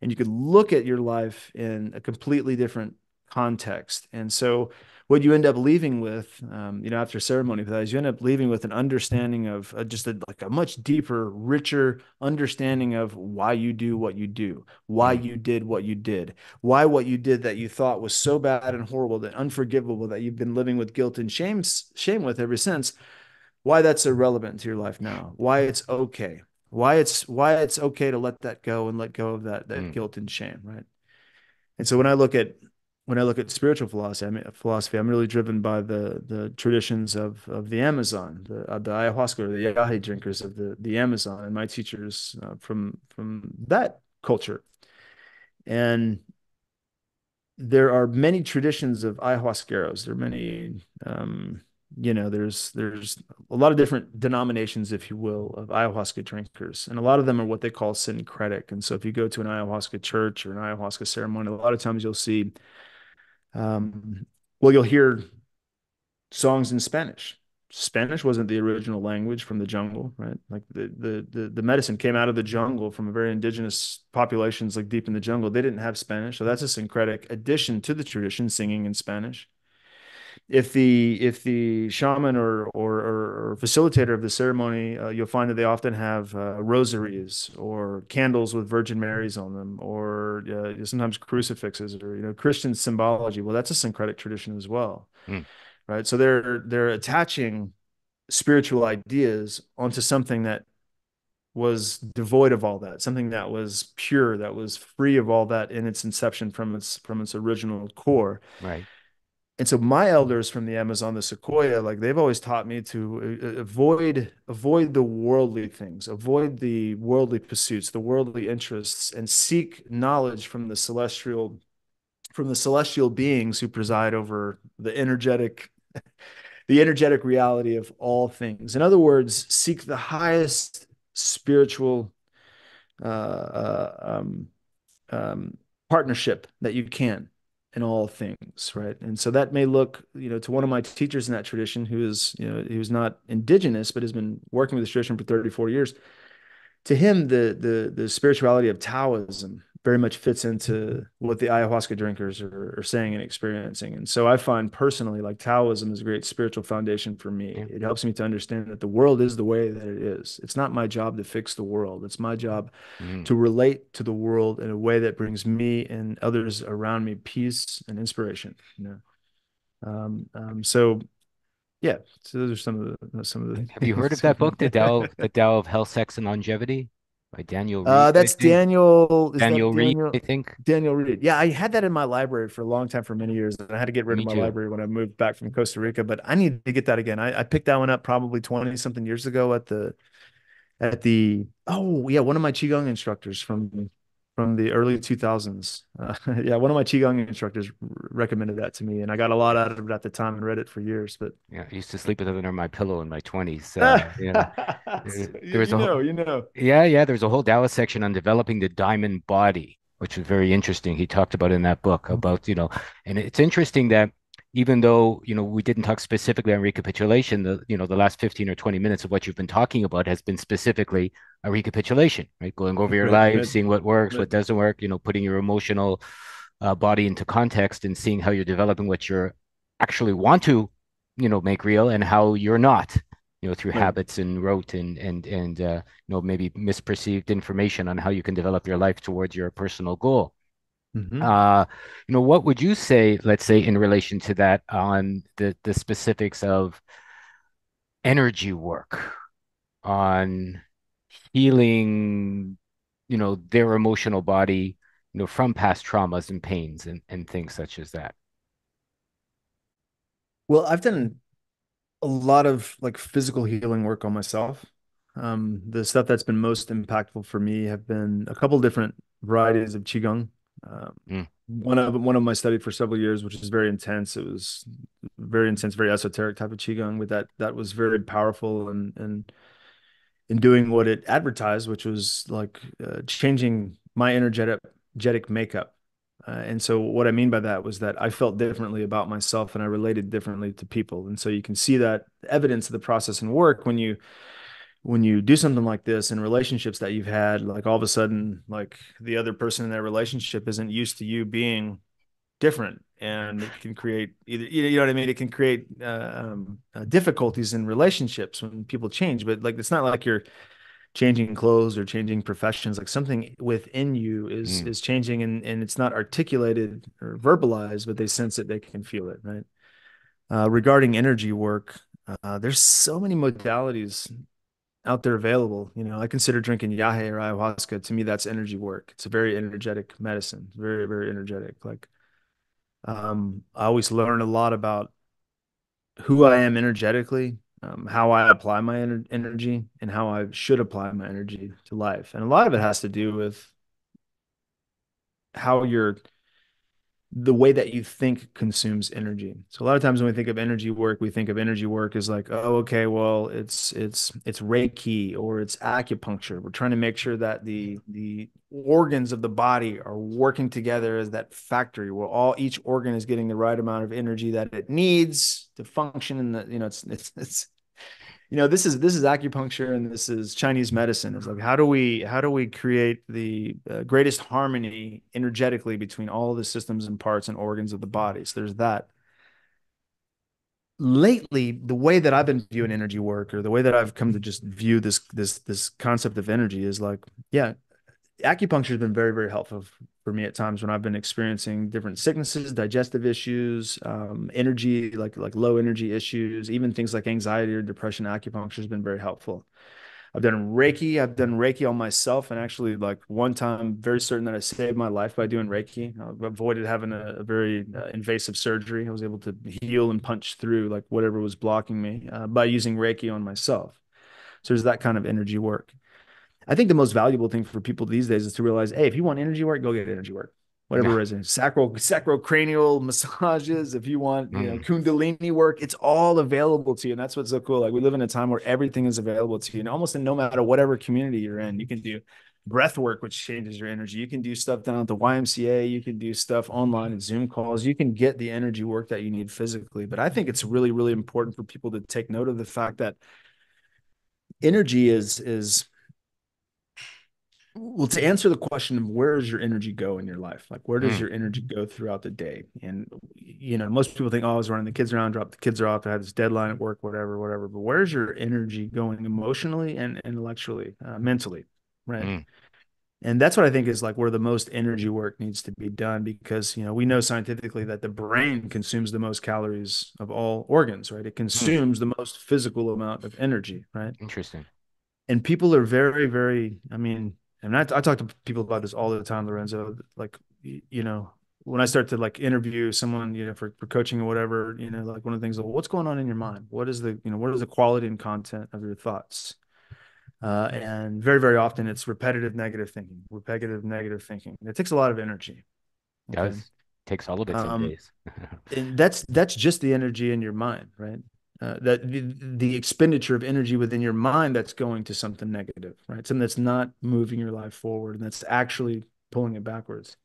and you could look at your life in a completely different context. And so, what you end up leaving with, um, you know, after ceremony with that is you end up leaving with an understanding of uh, just a, like a much deeper, richer understanding of why you do what you do, why you did what you did, why what you did that you thought was so bad and horrible, that unforgivable, that you've been living with guilt and shame, shame with ever since, why that's irrelevant to your life now, why it's okay, why it's why it's okay to let that go and let go of that that Mm. guilt and shame, right? And so when I look at when I look at spiritual philosophy, I mean, philosophy, I'm really driven by the the traditions of of the Amazon, the uh, the ayahuasca or the yahe drinkers of the the Amazon, and my teachers uh, from from that culture. And there are many traditions of ayahuasqueros. There are many, um, you know, there's there's a lot of different denominations, if you will, of ayahuasca drinkers, and a lot of them are what they call syncretic. And so, if you go to an ayahuasca church or an ayahuasca ceremony, a lot of times you'll see um, well, you'll hear songs in Spanish. Spanish wasn't the original language from the jungle, right? Like the, the the the medicine came out of the jungle from a very indigenous populations, like deep in the jungle. They didn't have Spanish, so that's a syncretic addition to the tradition, singing in Spanish. If the if the shaman or or, or, or facilitator of the ceremony, uh, you'll find that they often have uh, rosaries or candles with Virgin Marys on them, or uh, sometimes crucifixes or you know Christian symbology. Well, that's a syncretic tradition as well, Hmm. right? So they're they're attaching spiritual ideas onto something that was devoid of all that, something that was pure, that was free of all that in its inception from its from its original core. Right. And so my elders from the Amazon, the Secoya, like they've always taught me to uh, avoid avoid the worldly things, avoid the worldly pursuits, the worldly interests, and seek knowledge from the celestial from the celestial beings who preside over the energetic the energetic reality of all things. In other words, seek the highest spiritual uh, uh, um, um, partnership that you can in all things, right? And so that may look, you know, to one of my teachers in that tradition who is, you know, who's not indigenous but has been working with this tradition for 34 years. To him, the the the spirituality of Taoism very much fits into what the ayahuasca drinkers are, are, saying and experiencing. And so I find personally like Taoism is a great spiritual foundation for me. It helps me to understand that the world is the way that it is. It's not my job to fix the world. It's my job mm. to relate to the world in a way that brings me and others around me peace and inspiration. You know? Um, um, so yeah, so those are some of the some of the. Have you heard of that book, the Tao, the Tao of Health, Sex, and Longevity? By Daniel Reid. Uh, that's Daniel. Daniel Reid, I think. Daniel Reid. Yeah, I had that in my library for a long time, for many years, and I had to get rid Me of my too. library when I moved back from Costa Rica. But I need to get that again. I, I picked that one up probably twenty something years ago at the, at the. Oh yeah, one of my qigong instructors from from the early 2000s. Uh, yeah, one of my qigong instructors recommended that to me, and I got a lot out of it at the time and read it for years. But yeah, I used to sleep with it under my pillow in my 20s. Uh, yeah, there was you a know, whole, you know. Yeah, yeah. There's a whole Taoist section on developing the diamond body, which was very interesting. He talked about in that book mm-hmm. about you know, and it's interesting that even though you know we didn't talk specifically on recapitulation the you know the last 15 or 20 minutes of what you've been talking about has been specifically a recapitulation right going over your right, life right. seeing what works right. what doesn't work you know putting your emotional uh, body into context and seeing how you're developing what you're actually want to you know make real and how you're not you know through habits and rote and and and uh, you know maybe misperceived information on how you can develop your life towards your personal goal Mm-hmm. Uh, you know, what would you say, let's say, in relation to that on the the specifics of energy work, on healing, you know, their emotional body, you know, from past traumas and pains and, and things such as that? Well, I've done a lot of like physical healing work on myself. Um, the stuff that's been most impactful for me have been a couple different varieties of qigong um, mm. One of one of I studied for several years, which is very intense. It was very intense, very esoteric type of qigong, but that that was very powerful and and in doing what it advertised, which was like uh, changing my energetic energetic makeup. Uh, and so what I mean by that was that I felt differently about myself and I related differently to people. And so you can see that evidence of the process and work when you when you do something like this in relationships that you've had, like all of a sudden, like the other person in that relationship isn't used to you being different, and it can create either you know what I mean. It can create uh, um, uh, difficulties in relationships when people change. But like it's not like you're changing clothes or changing professions. Like something within you is mm. is changing, and and it's not articulated or verbalized, but they sense it, they can feel it, right? Uh, regarding energy work, uh, there's so many modalities out there available. You know, I consider drinking yahe or ayahuasca. To me, that's energy work. It's a very energetic medicine. Very, very energetic. Like, um, I always learn a lot about who I am energetically, um, how I apply my ener- energy, and how I should apply my energy to life. And a lot of it has to do with how you're the way that you think consumes energy. So a lot of times when we think of energy work, we think of energy work as like, oh, okay, well, it's it's it's Reiki or it's acupuncture. We're trying to make sure that the the organs of the body are working together as that factory where all each organ is getting the right amount of energy that it needs to function in the, you know, it's it's it's you know this is this is acupuncture and this is chinese medicine. It's like how do we how do we create the uh, greatest harmony energetically between all the systems and parts and organs of the body? So there's that. Lately the way that i've been viewing energy work or the way that i've come to just view this this this concept of energy is like yeah acupuncture has been very very helpful for me at times when I've been experiencing different sicknesses, digestive issues, um, energy, like like low energy issues, even things like anxiety or depression. Acupuncture has been very helpful. I've done Reiki. I've done Reiki on myself, and actually, like one time, very certain that I saved my life by doing Reiki. I avoided having a, a very uh, invasive surgery. I was able to heal and punch through like whatever was blocking me uh, by using Reiki on myself. So there's that kind of energy work. I think the most valuable thing for people these days is to realize, hey, if you want energy work, go get energy work whatever yeah. is sacral sacrocranial massages if you want you know mm. kundalini work it's all available to you and that's what's so cool like we live in a time where everything is available to you and almost in no matter whatever community you're in you can do breath work which changes your energy you can do stuff down at the ymca you can do stuff online and zoom calls you can get the energy work that you need physically but i think it's really really important for people to take note of the fact that energy is is well to answer the question of where does your energy go in your life like where does mm. your energy go throughout the day and you know most people think oh i was running the kids around drop the kids are off i had this deadline at work whatever whatever but where's your energy going emotionally and intellectually uh, mentally right mm. and that's what i think is like where the most energy work needs to be done because you know we know scientifically that the brain consumes the most calories of all organs right it hmm. consumes mm. the most physical amount of energy right interesting and people are very very i mean and I, I talk to people about this all the time, Lorenzo. Like, you know, when I start to like interview someone, you know, for, for coaching or whatever, you know, like one of the things, well, what's going on in your mind? What is the, you know, what is the quality and content of your thoughts? Uh, and very, very often it's repetitive negative thinking, repetitive negative thinking. It takes a lot of energy. Okay? It takes all of it um, days. and that's that's just the energy in your mind, right? Uh, that the, the expenditure of energy within your mind that's going to something negative, right? Something that's not moving your life forward and that's actually pulling it backwards.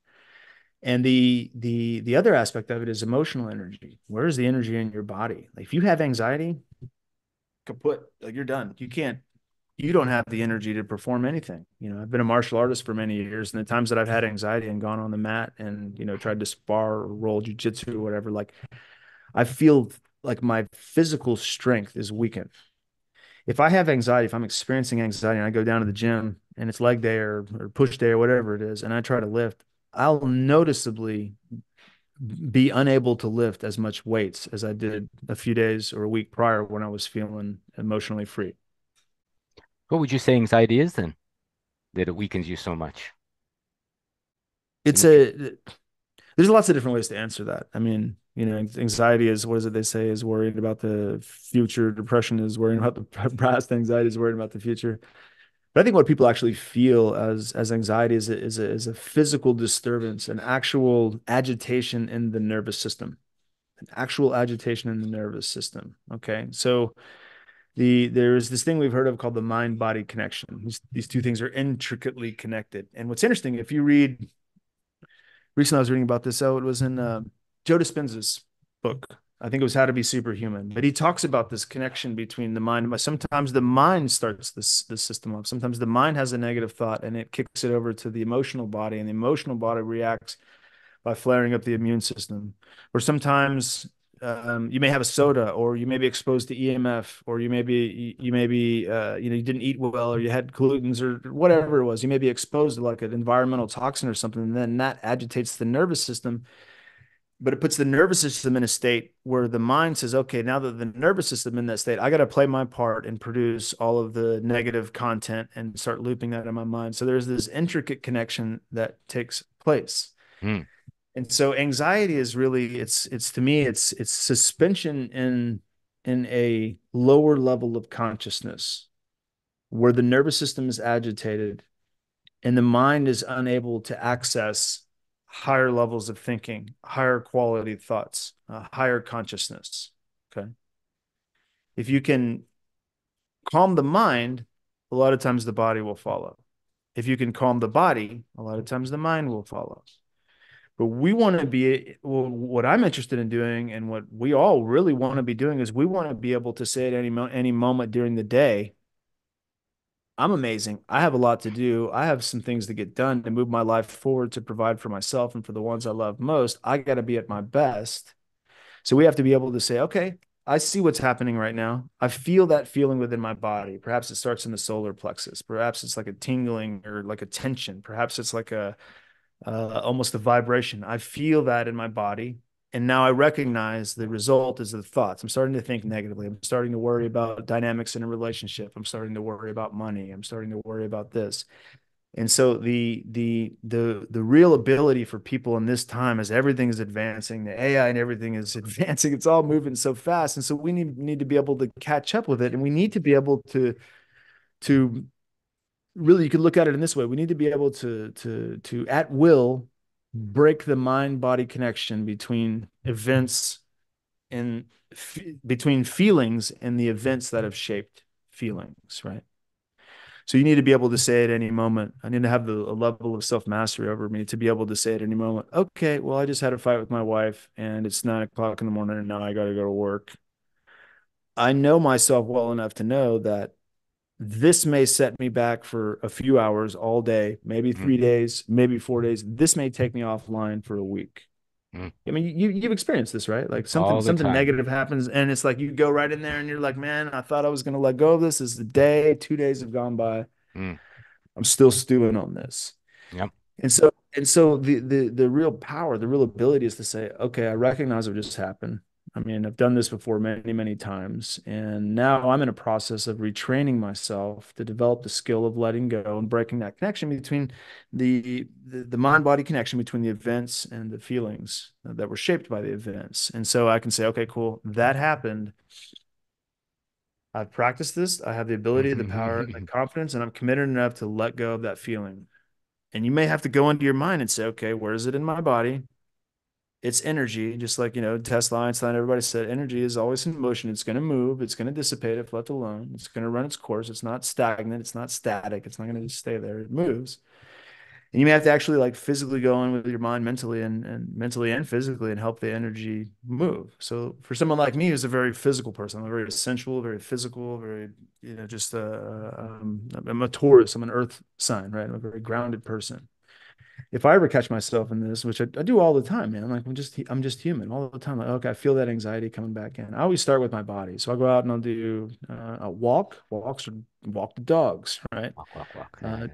And the the the other aspect of it is emotional energy. Where is the energy in your body? Like if you have anxiety, kaput, like you're done. You can't you don't have the energy to perform anything. You know, I've been a martial artist for many years, and the times that I've had anxiety and gone on the mat and you know tried to spar or roll jujitsu or whatever, like I feel like my physical strength is weakened. If I have anxiety, if I'm experiencing anxiety and I go down to the gym and it's leg day or, or push day or whatever it is, and I try to lift, I'll noticeably be unable to lift as much weights as I did a few days or a week prior when I was feeling emotionally free. What would you say anxiety is then that it weakens you so much? It's a, there's lots of different ways to answer that. I mean, you know anxiety is what is it they say is worried about the future. Depression is worrying about the past. Anxiety is worried about the future. But i think what people actually feel as as anxiety is a, is a, is a physical disturbance an actual agitation in the nervous system. An actual agitation in the nervous system. Okay? So the there's this thing we've heard of called the mind body connection. These, these two things are intricately connected. And what's interesting if you read recently i was reading about this so it was in uh, Joe Dispenza's book. I think it was How to Be Superhuman, but he talks about this connection between the mind. Sometimes the mind starts this this system up. Sometimes the mind has a negative thought and it kicks it over to the emotional body, and the emotional body reacts by flaring up the immune system. Or sometimes um, you may have a soda, or you may be exposed to EMF, or you may be you may be uh, you know you didn't eat well, or you had pollutants, or whatever it was. You may be exposed to like an environmental toxin or something, and then that agitates the nervous system but it puts the nervous system in a state where the mind says, okay, now that the nervous system in that state, I got to play my part and produce all of the negative content and start looping that in my mind. So there's this intricate connection that takes place. Mm. And so anxiety is really it's it's to me it's it's suspension in in a lower level of consciousness where the nervous system is agitated and the mind is unable to access higher levels of thinking, higher quality thoughts, uh, higher consciousness. Okay. If you can calm the mind, a lot of times the body will follow. If you can calm the body, a lot of times the mind will follow. But we want to be well, what I'm interested in doing, and what we all really want to be doing is we want to be able to say at any mo- any moment during the day, I'm amazing. I have a lot to do. I have some things to get done to move my life forward to provide for myself and for the ones I love most. I got to be at my best. So we have to be able to say, okay, I see what's happening right now. I feel that feeling within my body. Perhaps it starts in the solar plexus. Perhaps it's like a tingling or like a tension. Perhaps it's like a uh, almost a vibration. I feel that in my body. and now I recognize the result is the thoughts. I'm starting to think negatively. I'm starting to worry about dynamics in a relationship. I'm starting to worry about money. I'm starting to worry about this. And so the the the the real ability for people in this time as everything is advancing, the AI and everything is advancing, it's all moving so fast. And so we need need to be able to catch up with it. And we need to be able to to really you could look at it in this way. We need to be able to to to at will hmm. break the mind body connection between events and f- between feelings and the events that have shaped feelings, right? So you need to be able to say at any moment, I need to have the a level of self mastery over me to be able to say at any moment, okay, well, I just had a fight with my wife and it's nine o'clock in the morning and now I got to go to work. I know myself well enough to know that this may set me back for a few hours all day, maybe 3 mm days, maybe four days. This may take me offline for a week. Mm. I mean, you you've experienced this, right? Like something something time. negative happens, and it's like you go right in there, and you're like, man, I thought I was going to let go of this. Is the day, two days have gone by. Mm. I'm still stewing on this. Yep. And so and so the the the real power, the real ability is to say, okay, I recognize what just happened. I mean, I've done this before many, many times. And now I'm in a process of retraining myself to develop the skill of letting go and breaking that connection between the, the, the mind body connection between the events and the feelings that were shaped by the events. And so I can say, okay, cool, that happened. I've practiced this. I have the ability, the power, the confidence, and I'm committed enough to let go of that feeling. And you may have to go into your mind and say, okay, where is it in my body? It's energy, just like you know Tesla, Einstein, everybody said energy is always in motion. It's going to move. It's going to dissipate if left alone. It's going to run its course. It's not stagnant. It's not static. It's not going to just stay there. It moves. And you may have to actually like physically go in with your mind mentally and, and mentally and physically and help the energy move. So for someone like me who's a very physical person, I'm a very sensual, very physical, very, you know, just uh, um, I'm a Taurus, I'm an earth sign, right? I'm a very grounded person if I ever catch myself in this, which I, I, do all the time, man, I'm like, I'm just, I'm just human all the time. Like, okay, I feel that anxiety coming back in. I always start with my body. So I'll go out and I'll do uh, a walk, walks or walk the dogs, right? Walk, walk, walk. Uh,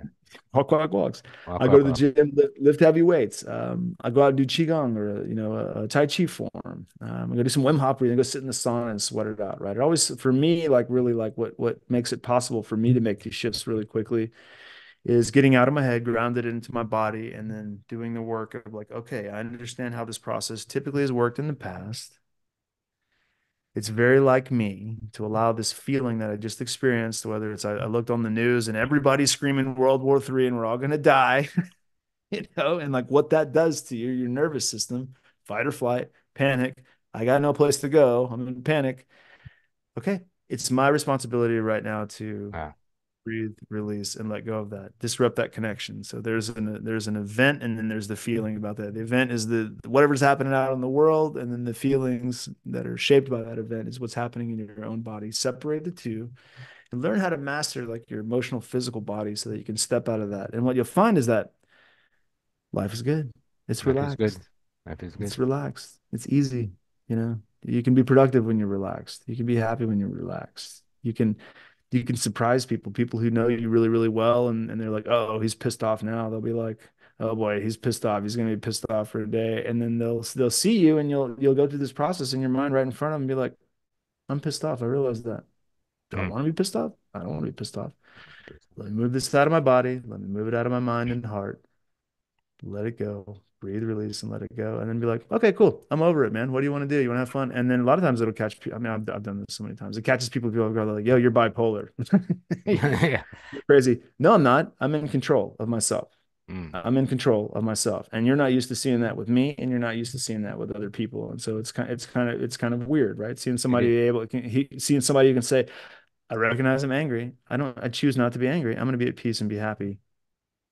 walk, walk, walks. Walk, I go walk, to the gym, lift, lift heavy weights. Um, I go out and do Qigong or, you know, a, a Tai Chi form. Um, I go do some Wim Hof breathing, go sit in the sauna and sweat it out, right? It always, for me, like really like what, what makes it possible for me to make these shifts really quickly is getting out of my head, grounded into my body, and then doing the work of like, okay, I understand how this process typically has worked in the past. It's very like me to allow this feeling that I just experienced, whether it's I, I looked on the news and everybody's screaming World War Three and we're all gonna die, you know, and like what that does to you, your nervous system, fight or flight, panic. I got no place to go. I'm in panic. Okay, it's my responsibility right now to breathe, release, and let go of that. Disrupt that connection. So there's an there's an event, and then there's the feeling about that. The event is the whatever's happening out in the world, and then the feelings that are shaped by that event is what's happening in your own body. Separate the two, and learn how to master like your emotional, physical body, so that you can step out of that. And what you'll find is that life is good. It's life relaxed. Is good. Life is good. It's relaxed. It's easy. You know, you can be productive when you're relaxed. You can be happy when you're relaxed. You can you can surprise people, people who know you really, really well, and, and they're like, oh, he's pissed off now. They'll be like, oh boy, he's pissed off. He's gonna be pissed off for a day, and then they'll they'll see you, and you'll you'll go through this process in your mind right in front of them, and be like, I'm pissed off. I realize that. Do I hmm. want to be pissed off? I don't want to be pissed off. Let me move this out of my body. Let me move it out of my mind and heart. Let it go breathe, release, and let it go, and then be like, okay, cool, I'm over it, man. What do you want to do? You want to have fun? And then a lot of times it'll catch. I mean, I've, I've done this so many times. It catches people. People go like, yo, you're bipolar. yeah. Crazy. No, I'm not. I'm in control of myself. Mm. I'm in control of myself, and you're not used to seeing that with me, and you're not used to seeing that with other people, and so it's kind, it's kind of, it's kind of weird, right? Seeing somebody mm-hmm. able, he, seeing somebody you can say, I recognize I'm angry. I don't. I choose not to be angry. I'm going to be at peace and be happy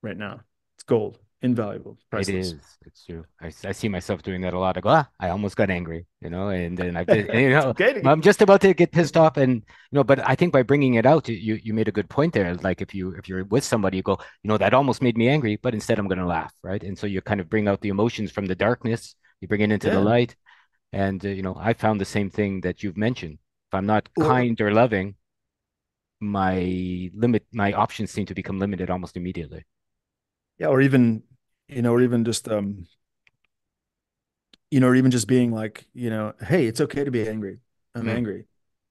right now. It's gold invaluable. Priceless. It is. It's true. I, I see myself doing that a lot. I go, ah, I almost got angry, you know, and then I, and, you know, okay. I'm just about to get pissed off, and you know, but I think by bringing it out, you you made a good point there. Like if you if you're with somebody, you go, you know, that almost made me angry, but instead I'm going to laugh, right? And so you kind of bring out the emotions from the darkness, you bring it into yeah. the light, and uh, you know, I found the same thing that you've mentioned. If I'm not well, kind or loving, my limit, my options seem to become limited almost immediately. Yeah, or even you know, or even just um, you know, or even just being like, you know, hey, it's okay to be angry. I'm Mm. angry.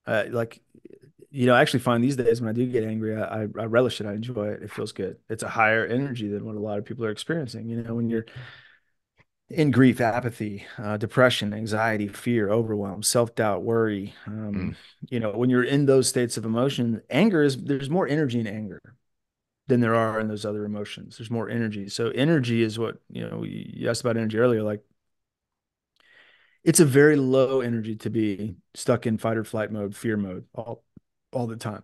Uh, like, you know, I actually find these days when I do get angry, I, I, I relish it. I enjoy it. It feels good. It's a higher energy than what a lot of people are experiencing. You know, when you're in grief, apathy, uh, depression, anxiety, fear, overwhelm, self doubt, worry. Um, Mm. You know, when you're in those states of emotion, anger is there's more energy in anger than there are in those other emotions. There's more energy. So energy is what you know. You asked about energy earlier. Like, it's a very low energy to be stuck in fight or flight mode, fear mode all all the time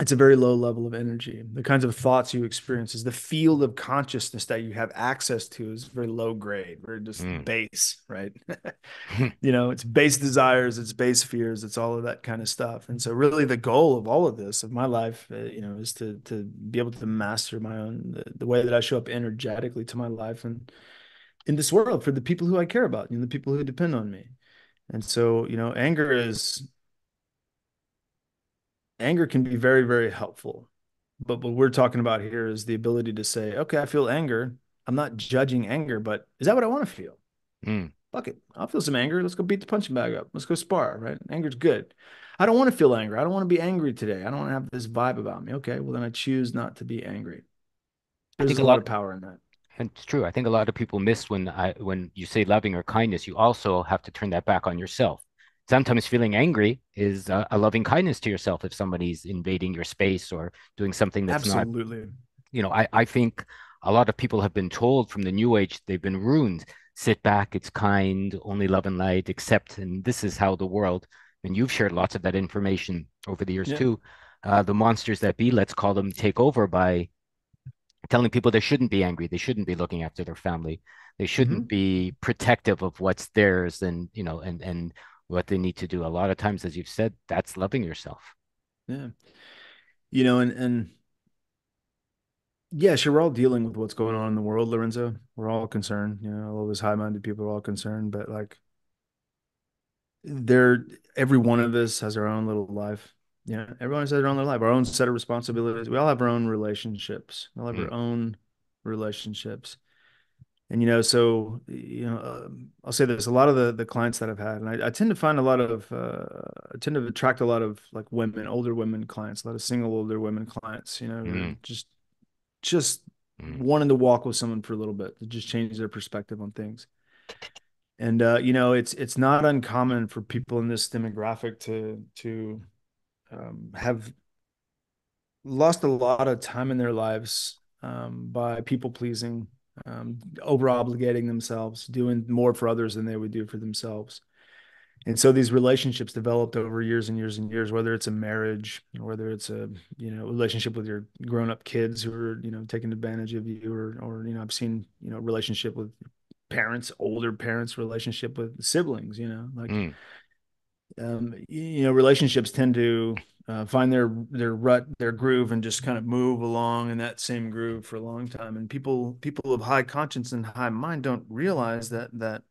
it's a very low level of energy. The kinds of thoughts you experience is the field of consciousness that you have access to is very low grade, very just Mm. base, right? you know, it's base desires, it's base fears, it's all of that kind of stuff. And so, really, the goal of all of this, of my life, uh, you know, is to to be able to master my own the, the way that I show up energetically to my life and in this world for the people who I care about, you know, the people who depend on me. And so, you know, anger is anger can be very, very helpful. But what we're talking about here is the ability to say, okay, I feel anger. I'm not judging anger, but is that what I want to feel? Mm. Fuck it. I'll feel some anger. Let's go beat the punching bag up. Let's go spar, right? Anger's good. I don't want to feel anger. I don't want to be angry today. I don't want to have this vibe about me. Okay, well then I choose not to be angry. I There's think a lot lot of power in that. And it's true. I think a lot of people miss when I when you say loving or kindness, you also have to turn that back on yourself. Sometimes feeling angry is a, a loving kindness to yourself if somebody's invading your space or doing something that's not, Absolutely. you know, I, I think a lot of people have been told from the new age, they've been ruined. Sit back, it's kind, only love and light, accept, and this is how the world, and you've shared lots of that information over the years Yeah. too. Uh, the monsters that be, let's call them, take over by telling people they shouldn't be angry, they shouldn't be looking after their family, they shouldn't Mhm. be protective of what's theirs and you know and and what they need to do. A lot of times, as you've said, that's loving yourself. Yeah. You know, and and yeah, sure, we're all dealing with what's going on in the world, Lorenzo. We're all concerned. You know, all those high-minded people are all concerned, but like they're every one of us has our own little life. Yeah, everyone has their own little life, our own set of responsibilities. We all have our own relationships. We all have Mm. our own relationships. And you know, so you know, um, I'll say this: a lot of the the clients that I've had, and I, I tend to find a lot of, uh, I tend to attract a lot of like women, older women clients, a lot of single older women clients. You know, who are Mm. just just Mm. wanting to walk with someone for a little bit to just change their perspective on things. And uh, you know, it's it's not uncommon for people in this demographic to to um, have lost a lot of time in their lives um, by people pleasing, um, over obligating themselves, doing more for others than they would do for themselves. And so these relationships developed over years and years and years, whether it's a marriage, whether it's a you know relationship with your grown up kids who are you know taking advantage of you, or or you know I've seen you know relationship with parents, older parents, relationship with siblings, you know like Mm. um, you know, relationships tend to uh, find their their rut, their groove, and just kind of move along in that same groove for a long time. And people people of high conscience and high mind don't realize that that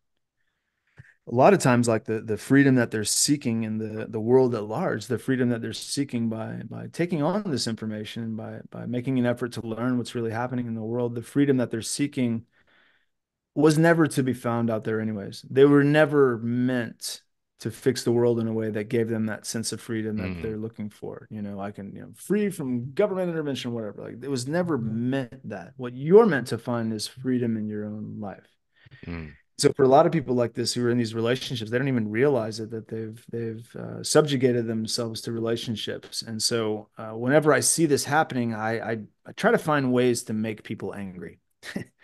a lot of times, like the the freedom that they're seeking in the the world at large, the freedom that they're seeking by by taking on this information, by by making an effort to learn what's really happening in the world, the freedom that they're seeking was never to be found out there anyways. They were never meant to fix the world in a way that gave them that sense of freedom that Mhm. they're looking for. You know, I can, you know, free from government intervention, whatever. Like it was never meant that. What you're meant to find is freedom in your own life. Mm. So for a lot of people like this who are in these relationships, they don't even realize it that they've they've uh, subjugated themselves to relationships. And so uh, whenever I see this happening, I, I I try to find ways to make people angry.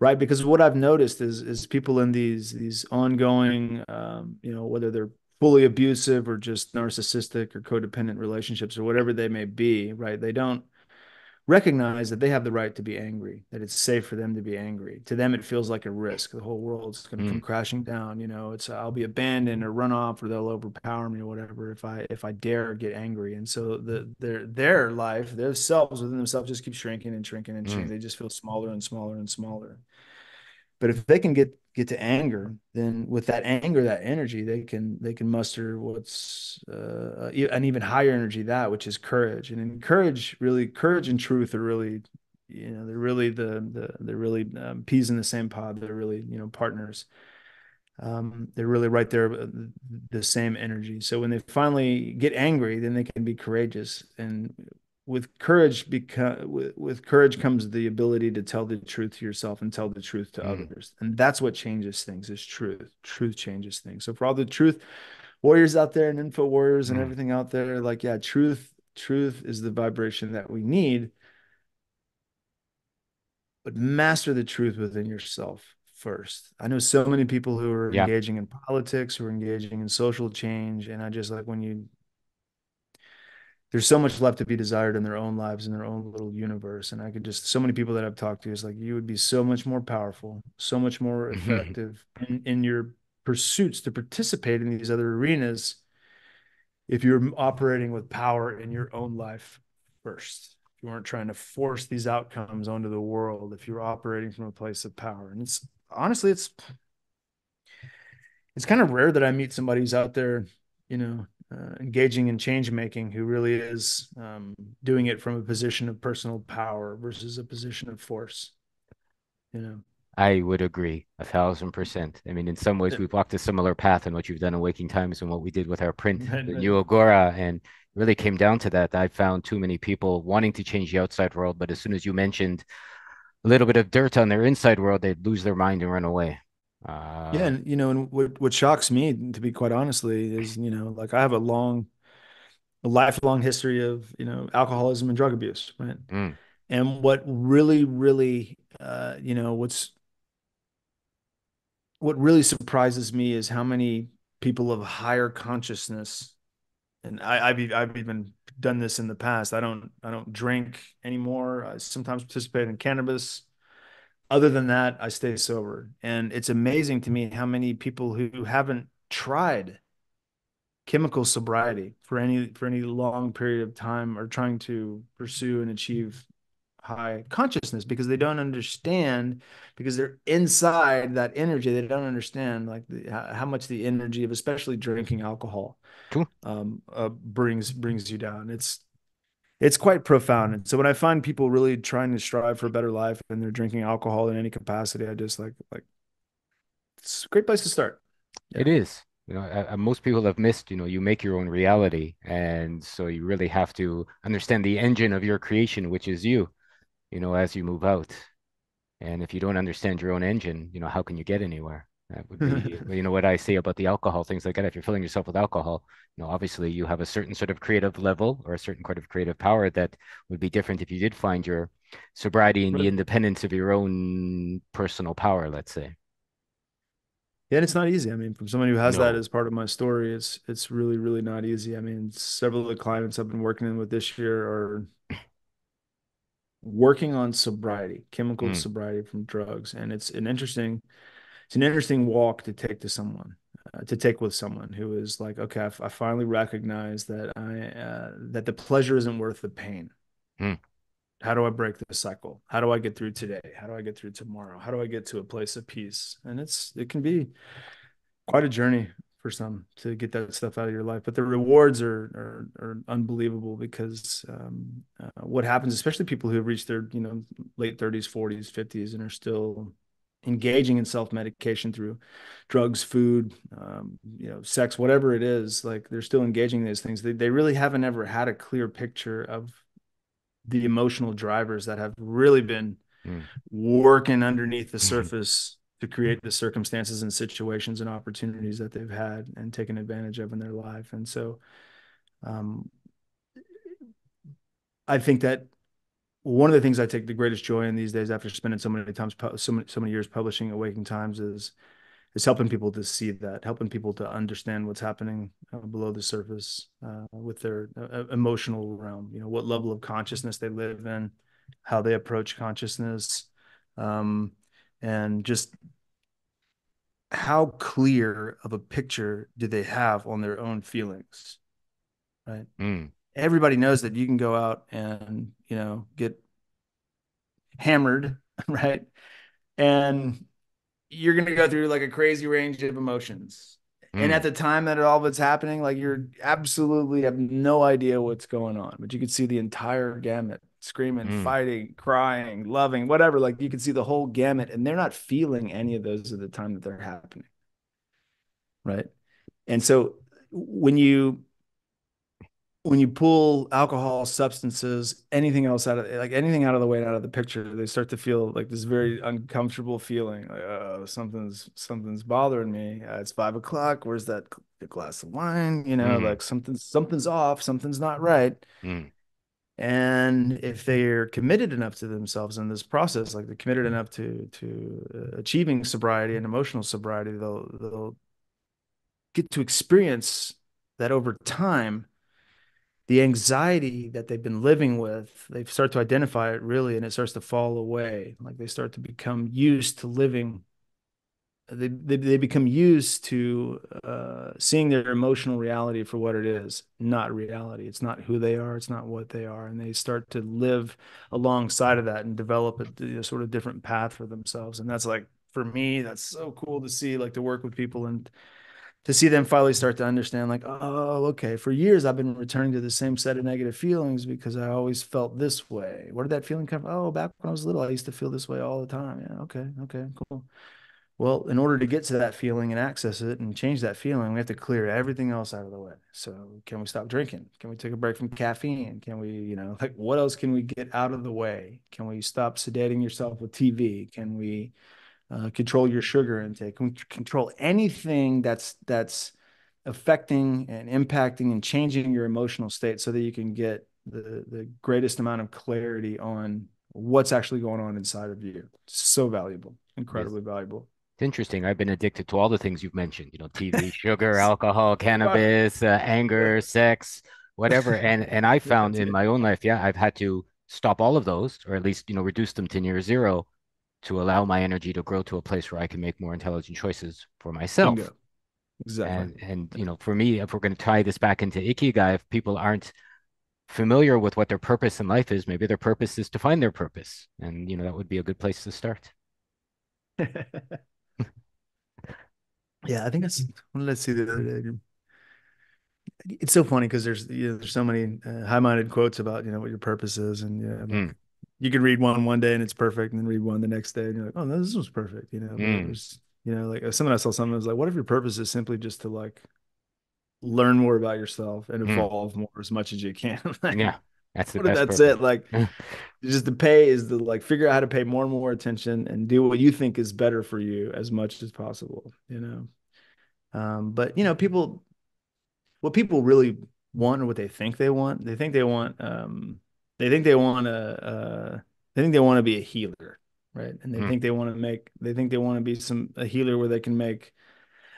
right? Because what i've noticed is is people in these these ongoing um, you know whether they're fully abusive or just narcissistic or codependent relationships or whatever they may be right? They don't recognize that they have the right to be angry that it's safe for them to be angry. To them it feels like a risk. The whole world's going to come Mm. crashing down you know? It's i'll be abandoned or run off or they'll overpower me or whatever if i if i dare get angry. And so the their their life their selves within themselves just keep shrinking and shrinking and shrinking. Mm. they just feel smaller and smaller and smaller but if they can get get to anger then with that anger that energy they can they can muster what's uh, an even higher energy that which is courage and courage really courage and truth are really you know they're really the the they're really um, peas in the same pod they're really you know partners um, they're really right there, uh, the same energy. So when they finally get angry, then they can be courageous. And with courage, because with, with courage comes the ability to tell the truth to yourself and tell the truth to mm. others. And that's what changes things is truth. Truth changes things. So for all the truth warriors out there and info warriors mm. and everything out there, like, yeah, truth, truth is the vibration that we need. But master the truth within yourself first. I know so many people who are yeah. engaging in politics, who are engaging in social change, and I just like when you there's so much left to be desired in their own lives in their own little universe. And i could just so many people that i've talked to is like you would be so much more powerful so much more mm-hmm. effective in, in your pursuits to participate in these other arenas if you're operating with power in your own life first. If you weren't trying to force these outcomes onto the world if you're operating from a place of power. And it's honestly, it's it's kind of rare that I meet somebody who's out there, you know, uh, engaging in change making who really is um, doing it from a position of personal power versus a position of force. You know. I would agree a thousand percent. I mean, in some ways, we've walked a similar path in what you've done in Waking Times and what we did with our print, the New Agora, and really came down to that. I found too many people wanting to change the outside world, but as soon as you mentioned a little bit of dirt on their inside world, they'd lose their mind and run away. Uh, yeah, and you know, and what what shocks me, to be quite honestly, is you know, like I have a long, a lifelong history of you know alcoholism and drug abuse, right? Mm. And what really, really, uh, you know, what's what really surprises me is how many people of higher consciousness, and I, I've I've even done this in the past. I don't I don't drink anymore. I sometimes participate in cannabis. Other than that, I stay sober. And it's amazing to me how many people who haven't tried chemical sobriety for any for any long period of time are trying to pursue and achieve high consciousness because they don't understand because they're inside that energy they don't understand like the, how much the energy of especially drinking alcohol cool. um, uh, brings brings you down it's it's quite profound and so when i find people really trying to strive for a better life and they're drinking alcohol in any capacity i just like like it's a great place to start yeah. it is you know uh, most people have missed you know you make your own reality and so you really have to understand the engine of your creation which is you you know, as you move out. And if you don't understand your own engine, you know, how can you get anywhere? That would be, you know, what I say about the alcohol things like that. If you're filling yourself with alcohol, you know, obviously you have a certain sort of creative level or a certain kind of creative power that would be different if you did find your sobriety and the independence of your own personal power, let's say. Yeah, and it's not easy. I mean, from someone who has no. that as part of my story, it's it's really, really not easy. I mean, several of the clients I've been working in with this year are working on sobriety, chemical mm. sobriety from drugs, and it's an interesting, it's an interesting walk to take to someone, uh, to take with someone who is like, okay, I, finally recognize that I uh, that the pleasure isn't worth the pain. Mm. How do I break the cycle? How do I get through today? How do I get through tomorrow? How do I get to a place of peace? And it's it can be quite a journey for some to get that stuff out of your life. But the rewards are are, are unbelievable because um, uh, what happens, especially people who have reached their you know late 30s, 40s, 50s, and are still engaging in self medication through drugs, food, um, you know, sex, whatever it is, like they're still engaging in these things. They they really haven't ever had a clear picture of the emotional drivers that have really been mm. working underneath the mm-hmm. surface to create the circumstances and situations and opportunities that they've had and taken advantage of in their life. And so, um, I think that one of the things I take the greatest joy in these days, after spending so many times, so many, so many years publishing Waking Times, is is helping people to see that, helping people to understand what's happening uh, below the surface uh, with their uh, emotional realm. You know, what level of consciousness they live in, how they approach consciousness, um, and just how clear of a picture do they have on their own feelings right mm. Everybody knows that you can go out and you know get hammered right and you're going to go through like a crazy range of emotions mm. and at the time that all of it's happening like you're absolutely have no idea what's going on but you can see the entire gamut screaming, mm. fighting, crying, loving, whatever. Like you can see the whole gamut, and they're not feeling any of those at the time that they're happening. right? And so when you when you pull alcohol, substances, anything else out of like anything out of the way and out of the picture, they start to feel like this very uncomfortable feeling. Like, oh, something's something's bothering me. Uh, it's five o'clock. Where's that glass of wine? You know, mm. like something's something's off. Something's not right. Mm. And if they're committed enough to themselves in this process, like they're committed enough to to uh, achieving sobriety and emotional sobriety, they'll they'll get to experience that over time the anxiety that they've been living with, they start to identify it really, and it starts to fall away. Like they start to become used to living. They they, they become used to uh, seeing their emotional reality for what it is, not reality. It's not who they are. It's not what they are, and they start to live alongside of that and develop a, a sort of different path for themselves. And that's like for me, that's so cool to see. Like to work with people and to see them finally start to understand like oh okay for years i've been returning to the same set of negative feelings because i always felt this way. Where did that feeling come from? Oh back when i was little i used to feel this way all the time. Yeah okay okay cool. Well in order to get to that feeling and access it and change that feeling we have to clear everything else out of the way. So can we stop drinking? Can we take a break from caffeine? Can we you know like what else can we get out of the way? Can we stop sedating yourself with tv can we uh, control your sugar intake, control anything that's that's affecting and impacting and changing your emotional state so that you can get the the greatest amount of clarity on what's actually going on inside of you. So valuable, incredibly valuable. It's interesting. I've been addicted to all the things you've mentioned, you know, TV, sugar, alcohol, cannabis, uh, anger, sex, whatever. And and I found in my own life, yeah, I've had to stop all of those or at least, you know, reduce them to near zero to allow my energy to grow to a place where I can make more intelligent choices for myself. Bingo. Exactly. And and you know, for me, if we're going to tie this back into Ikigai, if people aren't familiar with what their purpose in life is, maybe their purpose is to find their purpose. And you know, that would be a good place to start. yeah, I think that's let's see the other day. It's so funny because there's you know, there's so many uh, high-minded quotes about you know what your purpose is and yeah, mm you can read one one day and it's perfect, and then read one the next day and you're like, oh, this was perfect. You know, mm. you know, like something I saw something was like, what if your purpose is simply just to like learn more about yourself and mm. evolve mm. more as much as you can? like, yeah. That's the that's purpose. it. Like just the pay is the like figure out how to pay more and more attention and do what you think is better for you as much as possible, you know. Um, but you know, people what people really want or what they think they want, they think they want um they think they want to uh, they think they want to be a healer right and they mm. think they want to make they think they want to be some a healer where they can make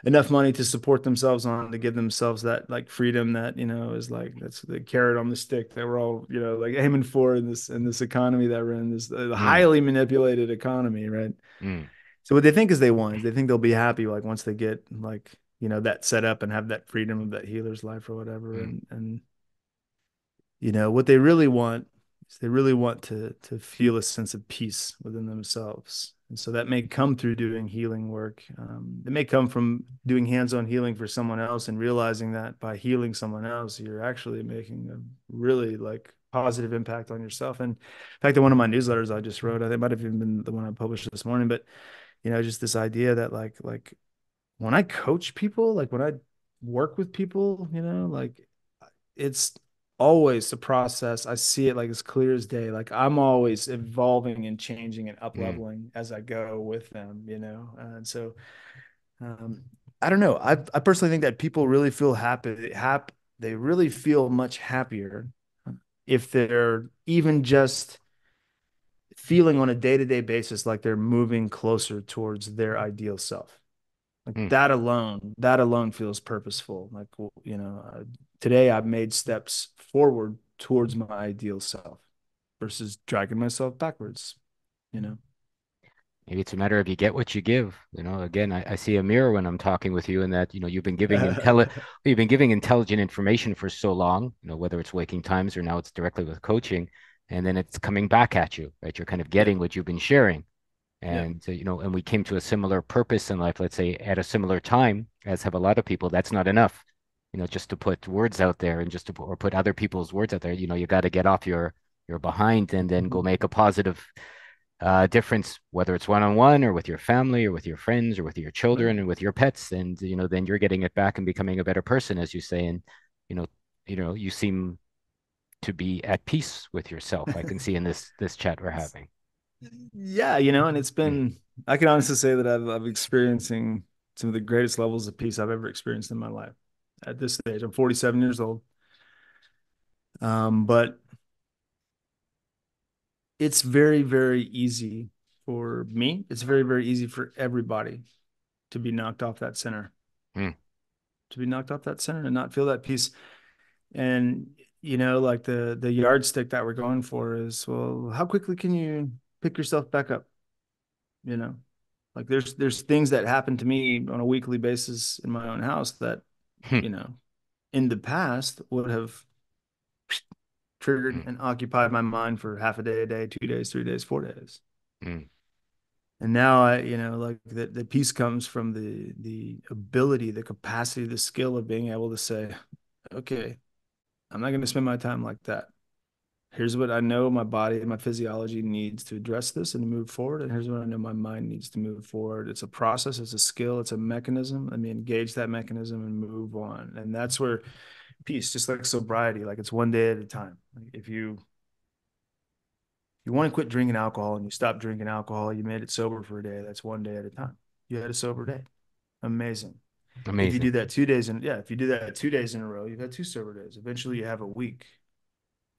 enough money to support themselves on to give themselves that like freedom that you know is like that's the carrot on the stick that we're all you know like aiming for in this in this economy that we're in this uh, mm. highly manipulated economy right mm. so what they think is they want is they think they'll be happy like once they get like you know that set up and have that freedom of that healer's life or whatever mm. and and you know what they really want they really want to to feel a sense of peace within themselves. And so that may come through doing healing work. Um, it may come from doing hands-on healing for someone else and realizing that by healing someone else you're actually making a really like positive impact on yourself. And in fact in one of my newsletters i just wrote i think might have even been the one i published this morning but you know just this idea that like like when i coach people like when i work with people you know like it's always the process i see it like as clear as day like i'm always evolving and changing and up leveling mm. as i go with them you know and so um, i don't know I, I personally think that people really feel happy happy they really feel much happier if they're even just feeling on a day-to-day basis like they're moving closer towards their ideal self like mm. that alone that alone feels purposeful like you know uh, today i've made steps forward towards my ideal self versus dragging myself backwards you know? Maybe it's a matter of you get what you give you know? Again i, I see a mirror when i'm talking with you and that you know you've been giving intelli- you've been giving intelligent information for so long you know whether it's waking times or now it's directly with coaching and then it's coming back at you right? You're kind of getting what you've been sharing. And yeah. you know and we came to a similar purpose in life let's say at a similar time as have a lot of people that's not enough you know just to put words out there and just to put, or put other people's words out there you know you got to get off your your behind and then go mm-hmm. make a positive uh, difference, whether it's one on one or with your family or with your friends or with your children and with your pets, and you know, then you're getting it back and becoming a better person, as you say, and you know, you know, you seem to be at peace with yourself. I can see in this this chat we're having. Yeah, you know, and it's been I can honestly say that I've I've experiencing some of the greatest levels of peace I've ever experienced in my life. At this stage, I'm 47 years old. Um, but it's very, very easy for me. It's very, very easy for everybody to be knocked off that center. Mm. To be knocked off that center and not feel that peace. And you know, like the the yardstick that we're going for is, well, how quickly can you pick yourself back up? You know, like there's there's things that happen to me on a weekly basis in my own house that, Hmm. you know, in the past would have triggered Mm. and occupied my mind for half a day, a day, two days, three days, four days. Mm. And now I, you know, like the, the peace comes from the the ability, the capacity, the skill of being able to say, okay, I'm not going to spend my time like that. Here's what I know my body and my physiology needs to address this and to move forward. And here's what I know my mind needs to move forward. It's a process, it's a skill, it's a mechanism. Let me engage that mechanism and move on. And that's where peace, just like sobriety, like it's one day at a time. Like if you you want to quit drinking alcohol and you stop drinking alcohol, you made it sober for a day. That's one day at a time. You had a sober day. Amazing. Amazing. If you do that two days in, yeah, if you do that two days in a row, you've had two sober days. Eventually, you have a week.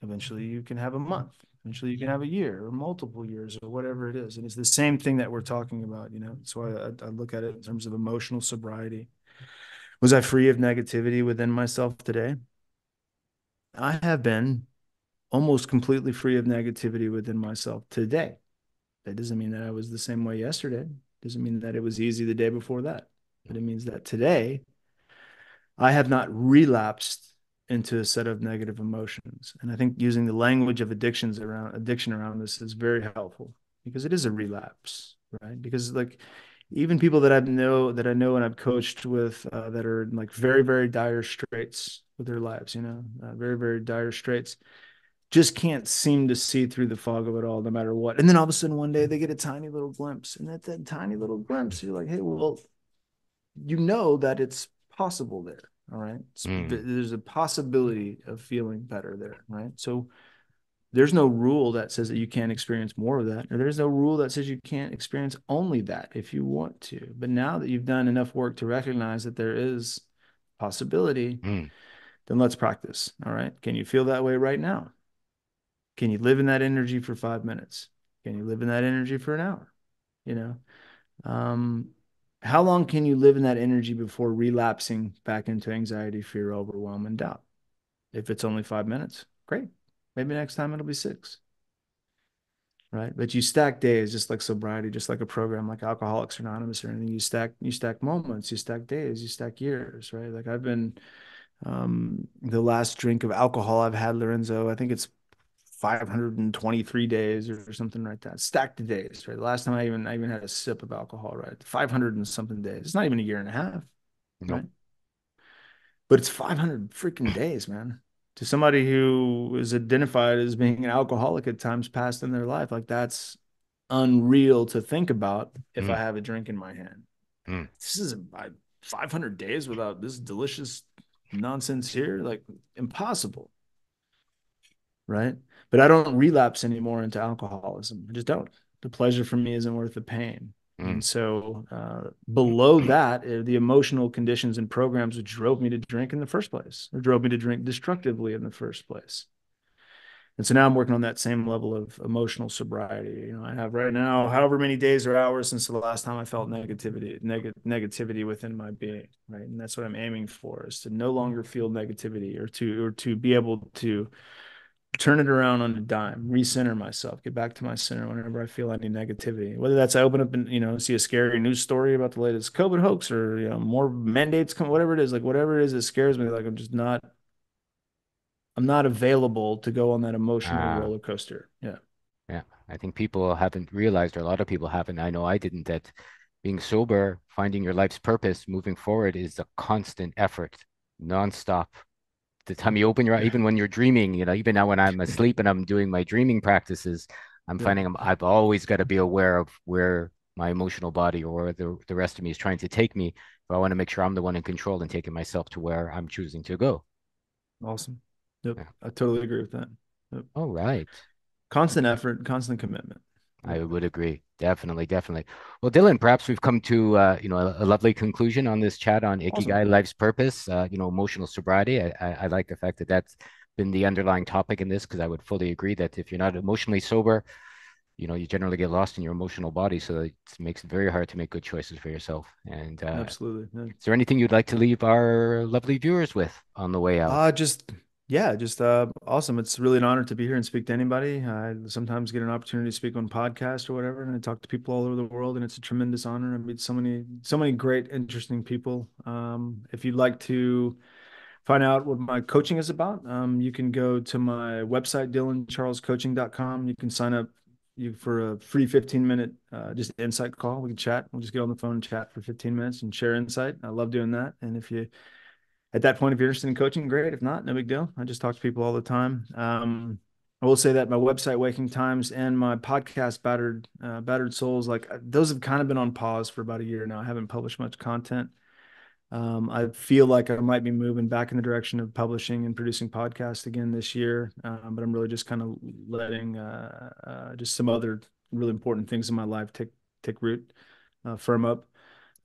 Eventually, mm-hmm. you can have a mm-hmm. month. Eventually, you can have a year or multiple years or whatever it is. And it's the same thing that we're talking about. You know, So I, I look at it in terms of emotional sobriety. Was I free of negativity within myself today? I have been almost completely free of negativity within myself today. That doesn't mean that I was the same way yesterday. Doesn't mean that it was easy the day before that. But it means that today I have not relapsed into a set of negative emotions. And I think using the language of addictions around addiction around this is very helpful because it is a relapse, right? Because like even people that I know that I know and I've coached with uh, that are in like very very dire straits with their lives, you know, uh, very very dire straits, just can't seem to see through the fog of it all, no matter what. And then all of a sudden one day they get a tiny little glimpse, and at that tiny little glimpse, you're like, hey, well, you know that it's possible there. All right. Mm. There's a possibility of feeling better there. Right. So there's no rule that says that you can't experience more of that, or there's no rule that says you can't experience only that if you want to. But now that you've done enough work to recognize that there is possibility, Mm. then let's practice. All right. Can you feel that way right now? Can you live in that energy for five minutes? Can you live in that energy for an hour? You know, um, how long can you live in that energy before relapsing back into anxiety, fear, overwhelm, and doubt? If it's only five minutes, great. Maybe next time it'll be six. Right. But you stack days just like sobriety, just like a program like Alcoholics Anonymous or anything. You stack, you stack moments, you stack days, you stack years, right? Like I've been um the last drink of alcohol I've had, Lorenzo, I think it's 523 days or something like that. Stacked days, right? The last time I even I even had a sip of alcohol, right? 500 and something days. It's not even a year and a half, No. right? But it's 500 freaking days, man. To somebody who is identified as being an alcoholic at times past in their life, like that's unreal to think about if I Mm. have a drink in my hand. Mm. This is I- 500 days without this delicious nonsense here, like impossible. Right. But I don't relapse anymore into alcoholism. I just don't. The pleasure for me isn't worth the pain. Mm. And so, uh, below that, the emotional conditions and programs which drove me to drink in the first place, or drove me to drink destructively in the first place. And so now I'm working on that same level of emotional sobriety. You know, I have right now, however many days or hours since the last time I felt negativity, neg- negativity within my being, right? And that's what I'm aiming for is to no longer feel negativity or to or to be able to turn it around on a dime, recenter myself, get back to my center whenever I feel any negativity. Whether that's I open up and you know see a scary news story about the latest COVID hoax or you know more mandates come, whatever it is, like whatever it is that scares me, like I'm just not, I'm not available to go on that emotional Ah. roller coaster. Yeah. Yeah, I think people haven't realized, or a lot of people haven't. I know I didn't, that being sober, finding your life's purpose, moving forward is a constant effort, nonstop. The time you open your eye, even when you're dreaming, you know, even now when I'm asleep and I'm doing my dreaming practices, I'm Yeah. finding I'm, I've always got to be aware of where my emotional body or the the rest of me is trying to take me. But I want to make sure I'm the one in control and taking myself to where I'm choosing to go. Awesome. Yep. Yeah. I totally agree with that. All right. Constant effort, constant commitment. I would agree. Definitely, definitely. Well, Dylan, perhaps we've come to uh, you know a, a lovely conclusion on this chat on Ikigai, life's purpose, uh, you know, emotional sobriety. I, I, I like the fact that that's been the underlying topic in this because I would fully agree that if you're not emotionally sober, you know, you generally get lost in your emotional body, so it makes it very hard to make good choices for yourself. And uh, Absolutely. Yeah. is there anything you'd like to leave our lovely viewers with on the way out? Uh, just yeah, just uh, awesome. It's really an honor to be here and speak to anybody. I sometimes get an opportunity to speak on podcast or whatever, and I talk to people all over the world, and it's a tremendous honor. I meet so many, so many great, interesting people. Um, if you'd like to find out what my coaching is about, um, you can go to my website, dylancharlescoaching.com. You can sign up you for a free 15 minute uh, just insight call. We can chat. We'll just get on the phone and chat for 15 minutes and share insight. I love doing that. And if you at that point, if you're interested in coaching, great. If not, no big deal. I just talk to people all the time. Um, I will say that my website, Waking Times, and my podcast, Battered uh, Battered Souls, like uh, those have kind of been on pause for about a year now. I haven't published much content. Um, I feel like I might be moving back in the direction of publishing and producing podcasts again this year, um, but I'm really just kind of letting uh, uh, just some other really important things in my life take take root, uh, firm up.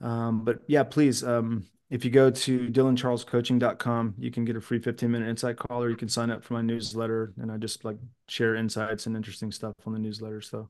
Um, but yeah, please, um, if you go to dylancharlescoaching.com, you can get a free 15 minute insight call or you can sign up for my newsletter. And I just like share insights and interesting stuff on the newsletter. So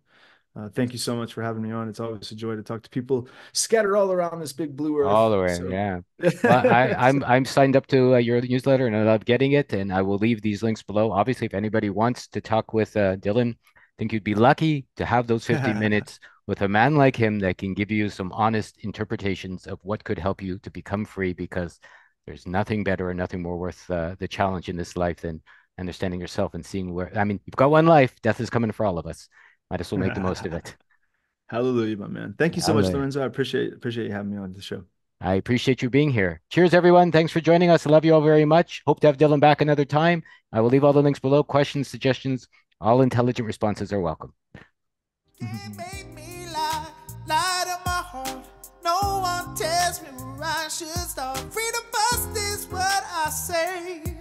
uh, thank you so much for having me on. It's always a joy to talk to people scattered all around this big blue earth. All the way, So- yeah. Well, I, I'm I'm signed up to uh, your newsletter and I love getting it. And I will leave these links below. Obviously, if anybody wants to talk with uh, Dylan, I think you'd be lucky to have those 15 minutes with a man like him that can give you some honest interpretations of what could help you to become free. Because there's nothing better and nothing more worth uh, the challenge in this life than understanding yourself and seeing where. I mean, you've got one life. Death is coming for all of us. Might as well make the most of it. Hallelujah, my man. Thank you so much, Lorenzo. I appreciate appreciate you having me on the show. I appreciate you being here. Cheers, everyone. Thanks for joining us. I love you all very much. Hope to have Dylan back another time. I will leave all the links below. Questions, suggestions, all intelligent responses are welcome. Lie to my heart. No one tells me where I should start. Freedom first is what I say.